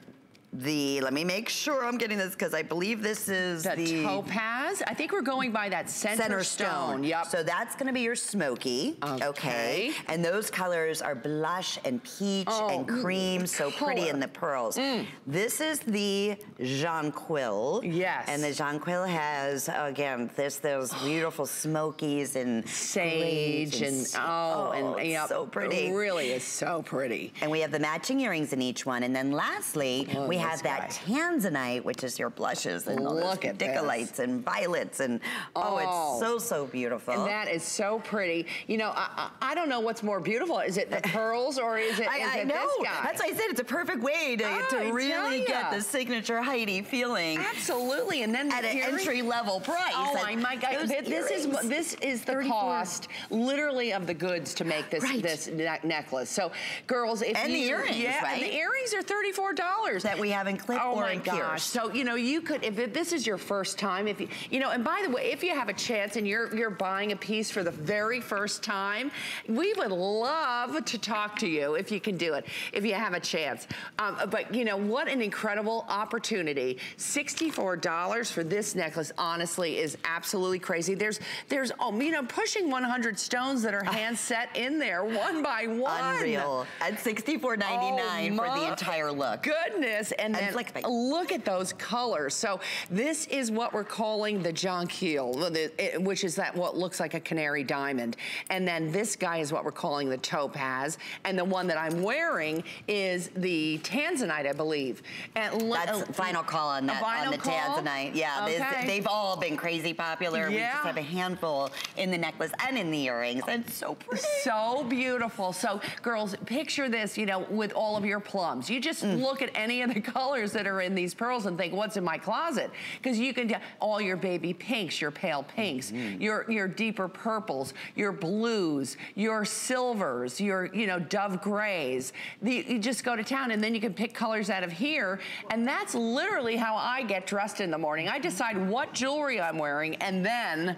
Speaker 2: the. Let me make sure I'm getting this because I believe this is
Speaker 3: The,
Speaker 2: the
Speaker 3: topaz. I think we're going by that center,
Speaker 2: center stone.
Speaker 3: Yep.
Speaker 2: So that's going to be your smoky.
Speaker 3: Okay.
Speaker 2: And those colors are blush and peach
Speaker 3: Oh,
Speaker 2: and mm, cream, mm, so pretty in the pearls. Mm. This is the Jonquil.
Speaker 3: Yes.
Speaker 2: And the Jonquil has again this those beautiful smokies and
Speaker 3: sage and
Speaker 2: s-
Speaker 3: oh, and oh,
Speaker 2: it's
Speaker 3: yep,
Speaker 2: so pretty.
Speaker 3: It really is so pretty.
Speaker 2: And we have the matching earrings in each one. And then lastly,
Speaker 3: Oh,
Speaker 2: we have that
Speaker 3: guy.
Speaker 2: tanzanite, which is your blushes and all those
Speaker 3: Look at this.
Speaker 2: dicolites and violets. And oh,
Speaker 3: Oh.
Speaker 2: it's so, so beautiful.
Speaker 3: And that is so pretty. You know, I, I, I don't know what's more beautiful. Is it the pearls or is it,
Speaker 2: I,
Speaker 3: is
Speaker 2: I
Speaker 3: it
Speaker 2: know.
Speaker 3: this?
Speaker 2: That's why I said it's a perfect way to,
Speaker 3: Oh,
Speaker 2: to really get the signature Heidi feeling
Speaker 3: Absolutely, and then the
Speaker 2: at an entry level price.
Speaker 3: Oh
Speaker 2: And
Speaker 3: my God!
Speaker 2: those
Speaker 3: Thi- This is this is the
Speaker 2: 34.
Speaker 3: cost, literally, of the goods to make this
Speaker 2: Right.
Speaker 3: this ne- necklace. So, girls, if
Speaker 2: And the earrings,
Speaker 3: yeah,
Speaker 2: right?
Speaker 3: and the earrings are thirty four dollars.
Speaker 2: That we have in clip
Speaker 3: oh
Speaker 2: or
Speaker 3: my
Speaker 2: in
Speaker 3: gosh. So, you know, you could, if it, this is your first time, if you, you know, and by the way, if you have a chance and you're, you're buying a piece for the very first time, we would love to talk to you if you can do it, if you have a chance. Um, but, you know, what an incredible opportunity. $64 for this necklace, honestly, is absolutely crazy. There's, there's, oh, you know, pushing 100 stones that are hand set in there, one by one.
Speaker 2: Unreal. At $64.99
Speaker 3: Oh,
Speaker 2: for the entire look.
Speaker 3: Goodness, and,
Speaker 2: And
Speaker 3: then
Speaker 2: flick bait.
Speaker 3: look at those colors. So this is what we're calling the jonquil, the- it- which is that what looks like a canary diamond. And then this guy is what we're calling the topaz. And the one that I'm wearing is the tanzanite, I believe. And
Speaker 2: That's
Speaker 3: uh,
Speaker 2: final call on that, on the
Speaker 3: call?
Speaker 2: tanzanite. Yeah,
Speaker 3: Okay.
Speaker 2: they've all been crazy popular. We just have a handful in the necklace and in the earrings. And so pretty.
Speaker 3: So beautiful. So girls, picture this, you know, with all of your plums. You just
Speaker 2: Mm.
Speaker 3: look at any of the colors that are in these pearls and think, what's in my closet? Because you can, do all your baby pinks, your pale pinks,
Speaker 2: Mm-hmm.
Speaker 3: your, your deeper purples, your blues, your silvers, your, you know, dove grays. The, you just go to town and then you can pick colors out of here. And that's literally how I get dressed in the morning. I decide what jewelry I'm wearing and then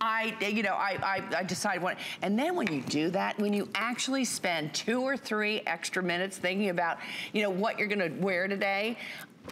Speaker 3: I, you know, I, I, I decide what, and then when you do that, when you actually spend two or three extra minutes thinking about, you know, what you're gonna wear today,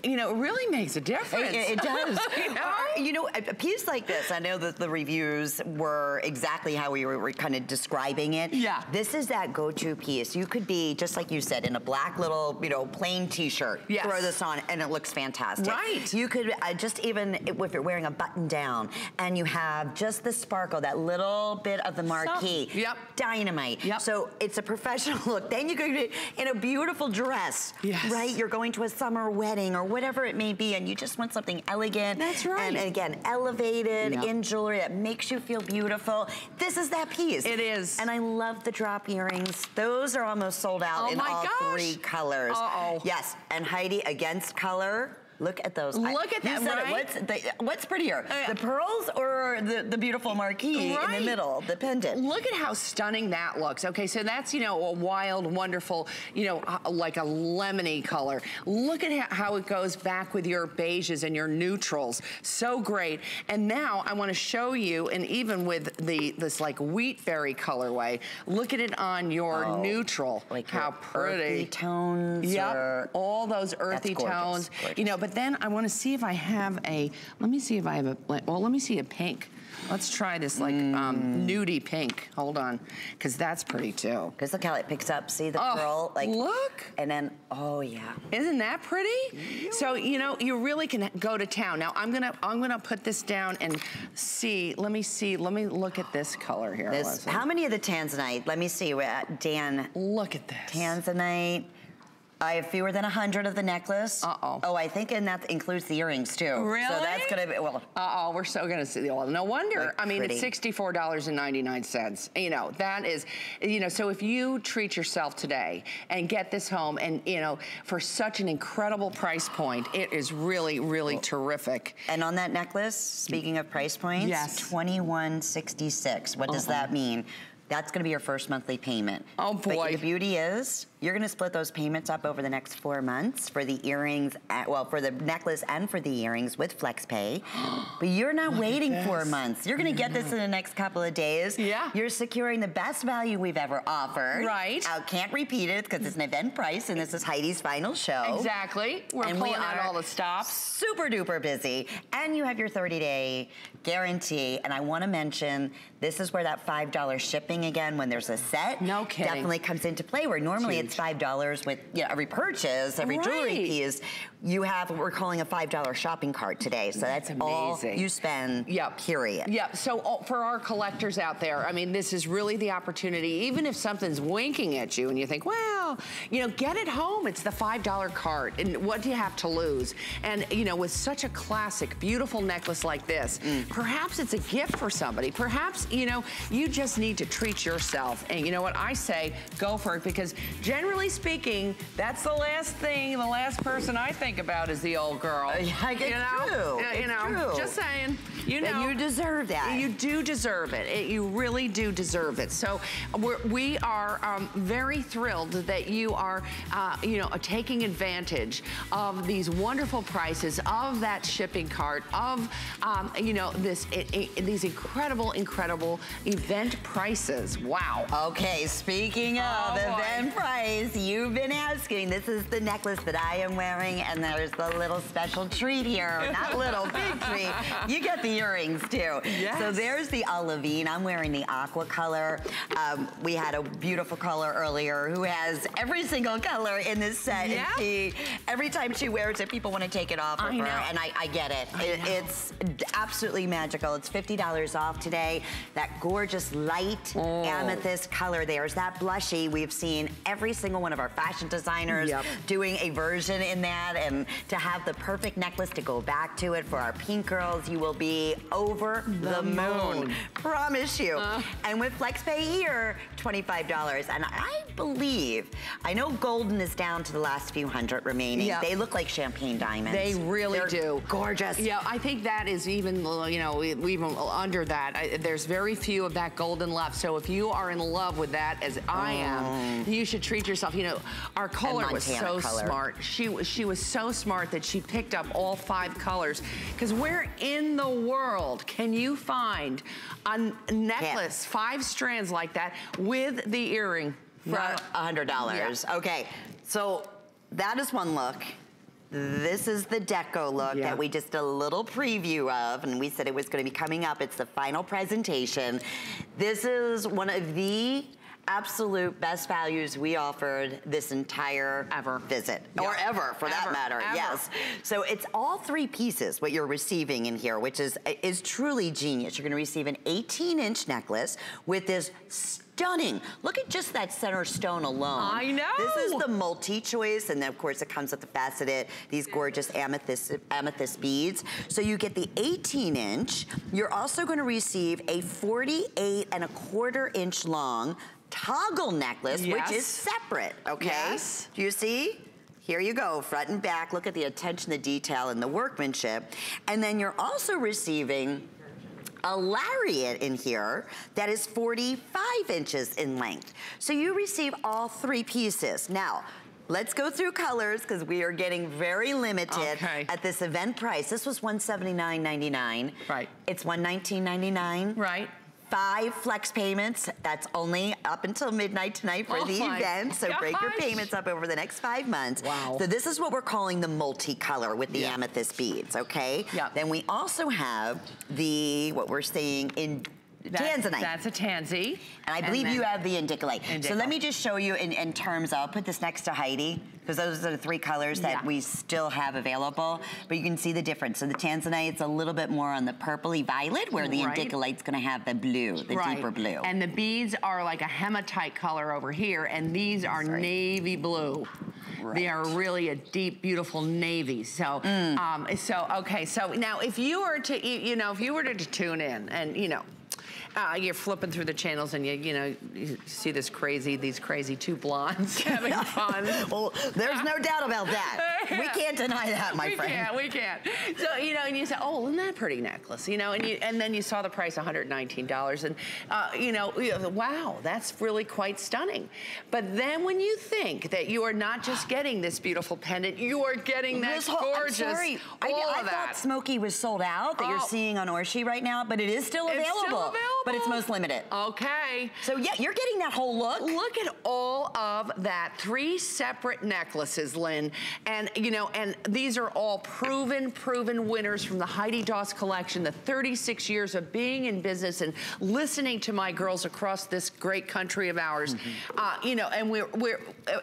Speaker 3: you know, it really makes a difference.
Speaker 2: It, it does.
Speaker 3: you know?
Speaker 2: You know, a, piece like this, I know that the reviews were exactly how we were, were kind of describing it.
Speaker 3: Yeah.
Speaker 2: This is that go-to piece. You could be, just like you said, in a black little, you know, plain t-shirt.
Speaker 3: Yes.
Speaker 2: Throw this on and it looks fantastic.
Speaker 3: Right.
Speaker 2: You could uh, just even, if you're wearing a button down and you have just the sparkle, that little bit of the marquee.
Speaker 3: Yep.
Speaker 2: Dynamite.
Speaker 3: Yep.
Speaker 2: So it's a professional look. Then you could be in a beautiful dress.
Speaker 3: Yes.
Speaker 2: Right? You're going to a summer wedding or whatever it may be and you just want something elegant.
Speaker 3: That's right.
Speaker 2: And, and again, elevated
Speaker 3: Yep.
Speaker 2: in jewelry that makes you feel beautiful. This is that piece.
Speaker 3: It is.
Speaker 2: And I love the drop earrings. Those are almost sold out
Speaker 3: Oh
Speaker 2: in
Speaker 3: my
Speaker 2: all
Speaker 3: gosh.
Speaker 2: three colors.
Speaker 3: Uh-oh.
Speaker 2: Yes, and Heidi against color. Look at those.
Speaker 3: Look at
Speaker 2: you
Speaker 3: that, right?
Speaker 2: What's, the, what's prettier,
Speaker 3: Uh,
Speaker 2: the pearls or the, the beautiful marquee in the middle, the pendant?
Speaker 3: Look at how stunning that looks. Okay, so that's, you know, a wild, wonderful, you know, uh, like a lemony color. Look at how it goes back with your beiges and your neutrals. So great. And now I want to show you, and even with the this like wheat berry colorway, look at it on your
Speaker 2: Oh,
Speaker 3: neutral.
Speaker 2: like
Speaker 3: how pretty.
Speaker 2: tones
Speaker 3: Yep, all those earthy
Speaker 2: gorgeous,
Speaker 3: tones.
Speaker 2: gorgeous.
Speaker 3: You know, but then I want to see if I have a, let me see if I have a, well, let me see a pink. Let's try this like um, nudie pink. Hold on, because that's pretty too.
Speaker 2: Because look how it picks up. See the
Speaker 3: Oh,
Speaker 2: pearl? Like
Speaker 3: look.
Speaker 2: And then, oh yeah.
Speaker 3: Isn't that pretty? So you know, you really can go to town. Now I'm gonna I'm gonna put this down and see. Let me see. Let me look at this color here.
Speaker 2: This, how many of the tanzanite? Let me see. Dan
Speaker 3: Look at this.
Speaker 2: Tanzanite. I have fewer than 100 of the necklace.
Speaker 3: Uh-oh.
Speaker 2: Oh, I think and that includes the earrings too.
Speaker 3: Really?
Speaker 2: So that's gonna be, well,
Speaker 3: Uh-oh, we're so gonna see, well, no wonder. I mean, it's $64.99. You know, that is, you know, so if you treat yourself today and get this home and, you know, for such an incredible price point, it is really, really terrific.
Speaker 2: and on that necklace, speaking of price points,
Speaker 3: Yes.
Speaker 2: 2166. What does uh-huh. that mean? That's gonna be your first monthly payment.
Speaker 3: Oh,
Speaker 2: But
Speaker 3: boy.
Speaker 2: the beauty is, you're gonna split those payments up over the next four months for the earrings, at, well, for the necklace and for the earrings with FlexPay. but you're not waiting four months. You're gonna get this in the next couple of days.
Speaker 3: Yeah.
Speaker 2: You're securing the best value we've ever offered.
Speaker 3: Right.
Speaker 2: I can't repeat it because it's an event price and this is Heidi's final show.
Speaker 3: Exactly. We're
Speaker 2: And
Speaker 3: pulling
Speaker 2: we
Speaker 3: out all the stops.
Speaker 2: Super duper busy. And you have your 30 day guarantee. And I want to mention this is where that $5 shipping again, when there's a set,
Speaker 3: No kidding.
Speaker 2: definitely comes into play. Where normally it's $5 with you know, every purchase, every jewelry piece. You have what we're calling a $5 shopping cart today. So that's, all
Speaker 3: amazing.
Speaker 2: you spend,
Speaker 3: Yep.
Speaker 2: period.
Speaker 3: Yep. So uh, for our collectors out there, I mean, this is really the opportunity. Even if something's winking at you and you think, well, you know, get it home. It's the $5 cart. And what do you have to lose? And, you know, with such a classic, beautiful necklace like this,
Speaker 2: Mm.
Speaker 3: perhaps it's a gift for somebody. Perhaps, you know, you just need to treat yourself. And you know what? I say go for it because generally speaking, that's the last thing, the last person I think think about as the old girl.
Speaker 2: Uh, yeah, it's
Speaker 3: you know?
Speaker 2: true.
Speaker 3: Yeah, you
Speaker 2: It's
Speaker 3: know,
Speaker 2: true.
Speaker 3: just saying. You
Speaker 2: And
Speaker 3: know,
Speaker 2: you deserve that.
Speaker 3: You do deserve it. It- you really do deserve it. So we're, we are um, very thrilled that you are, uh, you know, taking advantage of these wonderful prices, of that shipping cart, of, um, you know, this i i these incredible, incredible event prices. Wow.
Speaker 2: Okay, speaking of
Speaker 3: Oh, boy.
Speaker 2: event price, you've been asking. This is the necklace that I am wearing, and there's the little special treat here. Not little, big treat. You get the earrings too.
Speaker 3: Yes.
Speaker 2: So there's the Olivine. I'm wearing the aqua color. Um, we had a beautiful color earlier who has every single color in this set.
Speaker 3: Yeah.
Speaker 2: And she, every time she wears it, people want to take it off of
Speaker 3: I
Speaker 2: her.
Speaker 3: know.
Speaker 2: And I, I get it. It-
Speaker 3: know.
Speaker 2: It's absolutely magical. It's $50 off today. That gorgeous light
Speaker 3: Oh.
Speaker 2: amethyst color. There's that blushy. We've seen every single one of our fashion designers
Speaker 3: Yep.
Speaker 2: doing a version in that. And to have the perfect necklace to go back to it for our pink girls, you will be over the, moon.
Speaker 3: moon.
Speaker 2: Promise you.
Speaker 3: Uh.
Speaker 2: and with FlexPay here, $25. And I believe, I know golden is down to the last few hundred remaining.
Speaker 3: Yep.
Speaker 2: They look like champagne diamonds.
Speaker 3: They really
Speaker 2: They're
Speaker 3: do.
Speaker 2: Gorgeous.
Speaker 3: Yeah, I think that is even, you know, even under that. I, there's very few of that golden left. So if you are in love with that, as I am, you should treat yourself. You know, our caller was so
Speaker 2: color.
Speaker 3: smart. She was she was so smart that she picked up all five colors. Because where in the world can you find a necklace, five strands like that with the earring?
Speaker 2: for a hundred dollars. Okay, so that is one look. This is the deco look
Speaker 3: Yeah.
Speaker 2: that we just a little preview of, and we said it was going to be coming up. It's the final presentation. This is one of the absolute best values we offered this entire
Speaker 3: Ever.
Speaker 2: visit,
Speaker 3: Yeah.
Speaker 2: or ever for that matter.
Speaker 3: ever.
Speaker 2: Yes. So it's all three pieces what you're receiving in here, which is is truly genius. You're going to receive an 18-inch necklace with this stunning. Look at just that center stone alone.
Speaker 3: I know.
Speaker 2: This is the multi-choice, and then of course it comes with the faceted, these gorgeous amethyst amethyst beads. So you get the 18-inch. You're also going to receive a 48 and a quarter inch long toggle necklace, which is separate. Okay.
Speaker 3: Yes.
Speaker 2: Do you see? Here you go, front and back. Look at the attention to detail and the workmanship. And then you're also receiving a lariat in here that is 45 inches in length. So you receive all three pieces. Now, let's go through colors because we are getting very limited
Speaker 3: Okay.
Speaker 2: at this event price. This was $179.99.
Speaker 3: Right.
Speaker 2: It's $119.99.
Speaker 3: Right.
Speaker 2: Five flex payments. That's only up until midnight tonight for
Speaker 3: Oh
Speaker 2: the event. So break your payments up over the next five months.
Speaker 3: Wow.
Speaker 2: So this is what we're calling the multicolor with the
Speaker 3: Yeah.
Speaker 2: amethyst beads, okay?
Speaker 3: Yeah.
Speaker 2: Then we also have the, what we're seeing in Tanzanite.
Speaker 3: That's a tansy.
Speaker 2: and I believe
Speaker 3: then-
Speaker 2: you have the indicolite. So let me just show you in, in terms of, I'll put this next to Heidi, because those are the three colors that
Speaker 3: Yeah.
Speaker 2: we still have available. But you can see the difference. So the Tanzanite's a little bit more on the purpley violet, where the
Speaker 3: Right.
Speaker 2: indicolite's gonna have the blue, the
Speaker 3: Right.
Speaker 2: deeper blue.
Speaker 3: And the beads are like a hematite color over here, and these are
Speaker 2: Sorry.
Speaker 3: navy blue. They are really a deep, beautiful navy. So,
Speaker 2: Mm.
Speaker 3: um, so okay. So now, if you were to, you know, if you were to tune in, and you know. Uh, you're flipping through the channels and you, you know, you see this crazy, these crazy two blondes having fun.
Speaker 2: well, there's no doubt about that. We can't deny that, my
Speaker 3: we
Speaker 2: friend.
Speaker 3: can't, we can't. So, you know, and you say, oh, isn't that a pretty necklace? You know, and you, and then you saw the price, $119. And, uh, you know, wow, that's really quite stunning. But then when you think that you are not just getting this beautiful pendant, you are getting that
Speaker 2: This whole-
Speaker 3: gorgeous,
Speaker 2: I'm sorry. I,
Speaker 3: all
Speaker 2: I
Speaker 3: of
Speaker 2: thought
Speaker 3: that.
Speaker 2: Smoky was sold out that you're
Speaker 3: Oh.
Speaker 2: seeing on Orshi right now, but it is still
Speaker 3: It's still available.
Speaker 2: But it's most limited.
Speaker 3: Okay.
Speaker 2: So yeah, you're getting that whole look.
Speaker 3: Look at all of that. Three separate necklaces, Lynn. And, you know, and these are all proven, proven winners from the Heidi Daus collection, the 36 years of being in business and listening to my girls across this great country of ours. Uh, you know, and we're, we're,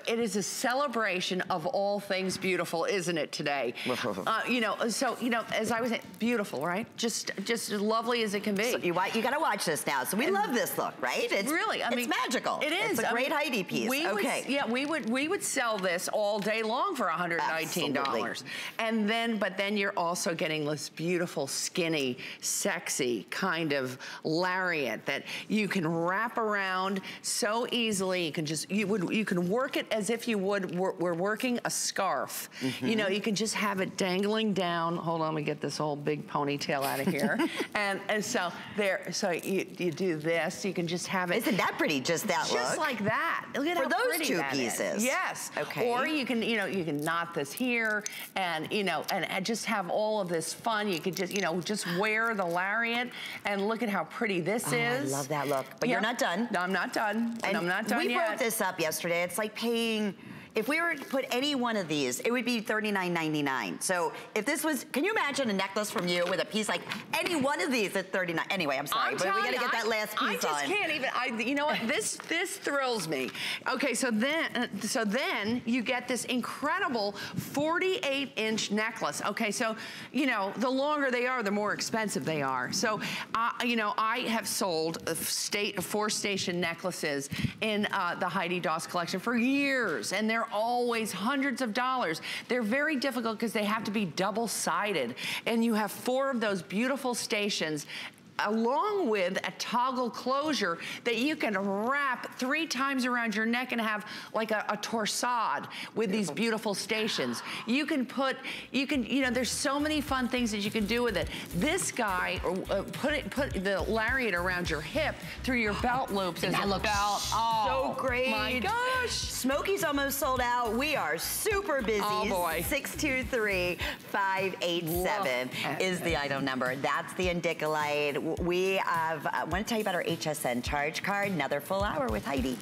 Speaker 3: it is a celebration of all things beautiful, isn't it, today? uh, you know, so, you know, as I was saying, beautiful, right? Just, just as lovely as it can be.
Speaker 2: So you, you gotta watch this. Just now. So we and love this look, right?
Speaker 3: It's really, I mean, it's
Speaker 2: magical.
Speaker 3: It is.
Speaker 2: It's a
Speaker 3: I
Speaker 2: great
Speaker 3: mean,
Speaker 2: Heidi piece.
Speaker 3: We
Speaker 2: okay.
Speaker 3: Would, yeah, we would we would sell this all day long for $119. Absolutely. And then, but then you're also getting this beautiful, skinny, sexy kind of lariat that you can wrap around so easily. You can just you would you can work it as if you would were, were working a scarf. Mm -hmm. You know, you can just have it dangling down. Hold on, let me get this whole big ponytail out of here. and, and so there, so you, you do this. You can just have it.
Speaker 2: Isn't that pretty? Just that
Speaker 3: just
Speaker 2: look.
Speaker 3: Just like that. Look at
Speaker 2: For
Speaker 3: how
Speaker 2: those
Speaker 3: pretty
Speaker 2: two pieces.
Speaker 3: Is. Yes.
Speaker 2: Okay.
Speaker 3: Or you can, you know, you can knot this here, and you know, and, and just have all of this fun. You could just, you know, just wear the lariat, and look at how pretty this
Speaker 2: oh,
Speaker 3: is.
Speaker 2: I love that look. But yep. you're not done.
Speaker 3: No, I'm not done. And, and I'm not done
Speaker 2: we
Speaker 3: yet.
Speaker 2: We brought this up yesterday. It's like paying if we were to put any one of these, it would be $39.99. So if this was, can you imagine a necklace from you with a piece like any one of these at 39? Anyway, I'm sorry,
Speaker 3: I'm
Speaker 2: but we gotta get that last piece on.
Speaker 3: I just
Speaker 2: on.
Speaker 3: can't even, I, you know what, this, this thrills me. Okay, so then, so then you get this incredible 48 inch necklace. Okay, so, you know, the longer they are, the more expensive they are. So, uh, you know, I have sold state, four station necklaces in uh, the Heidi Daus collection for years, and they're they're always hundreds of dollars. They're very difficult because they have to be double-sided. And you have four of those beautiful stations along with a toggle closure that you can wrap three times around your neck and have like a, a torsade with these beautiful stations. You can put, you can, you know, there's so many fun things that you can do with it. This guy, uh, put it, put the lariat around your hip through your belt loops
Speaker 2: and
Speaker 3: as
Speaker 2: that looks
Speaker 3: belt.
Speaker 2: Oh, so great.
Speaker 3: my gosh.
Speaker 2: Smokey's almost sold out. We are super busy.
Speaker 3: Oh boy.
Speaker 2: 623-587 is the item number. That's the Indicolite we have, I uh, want to tell you about our HSN charge card, another full hour with Heidi.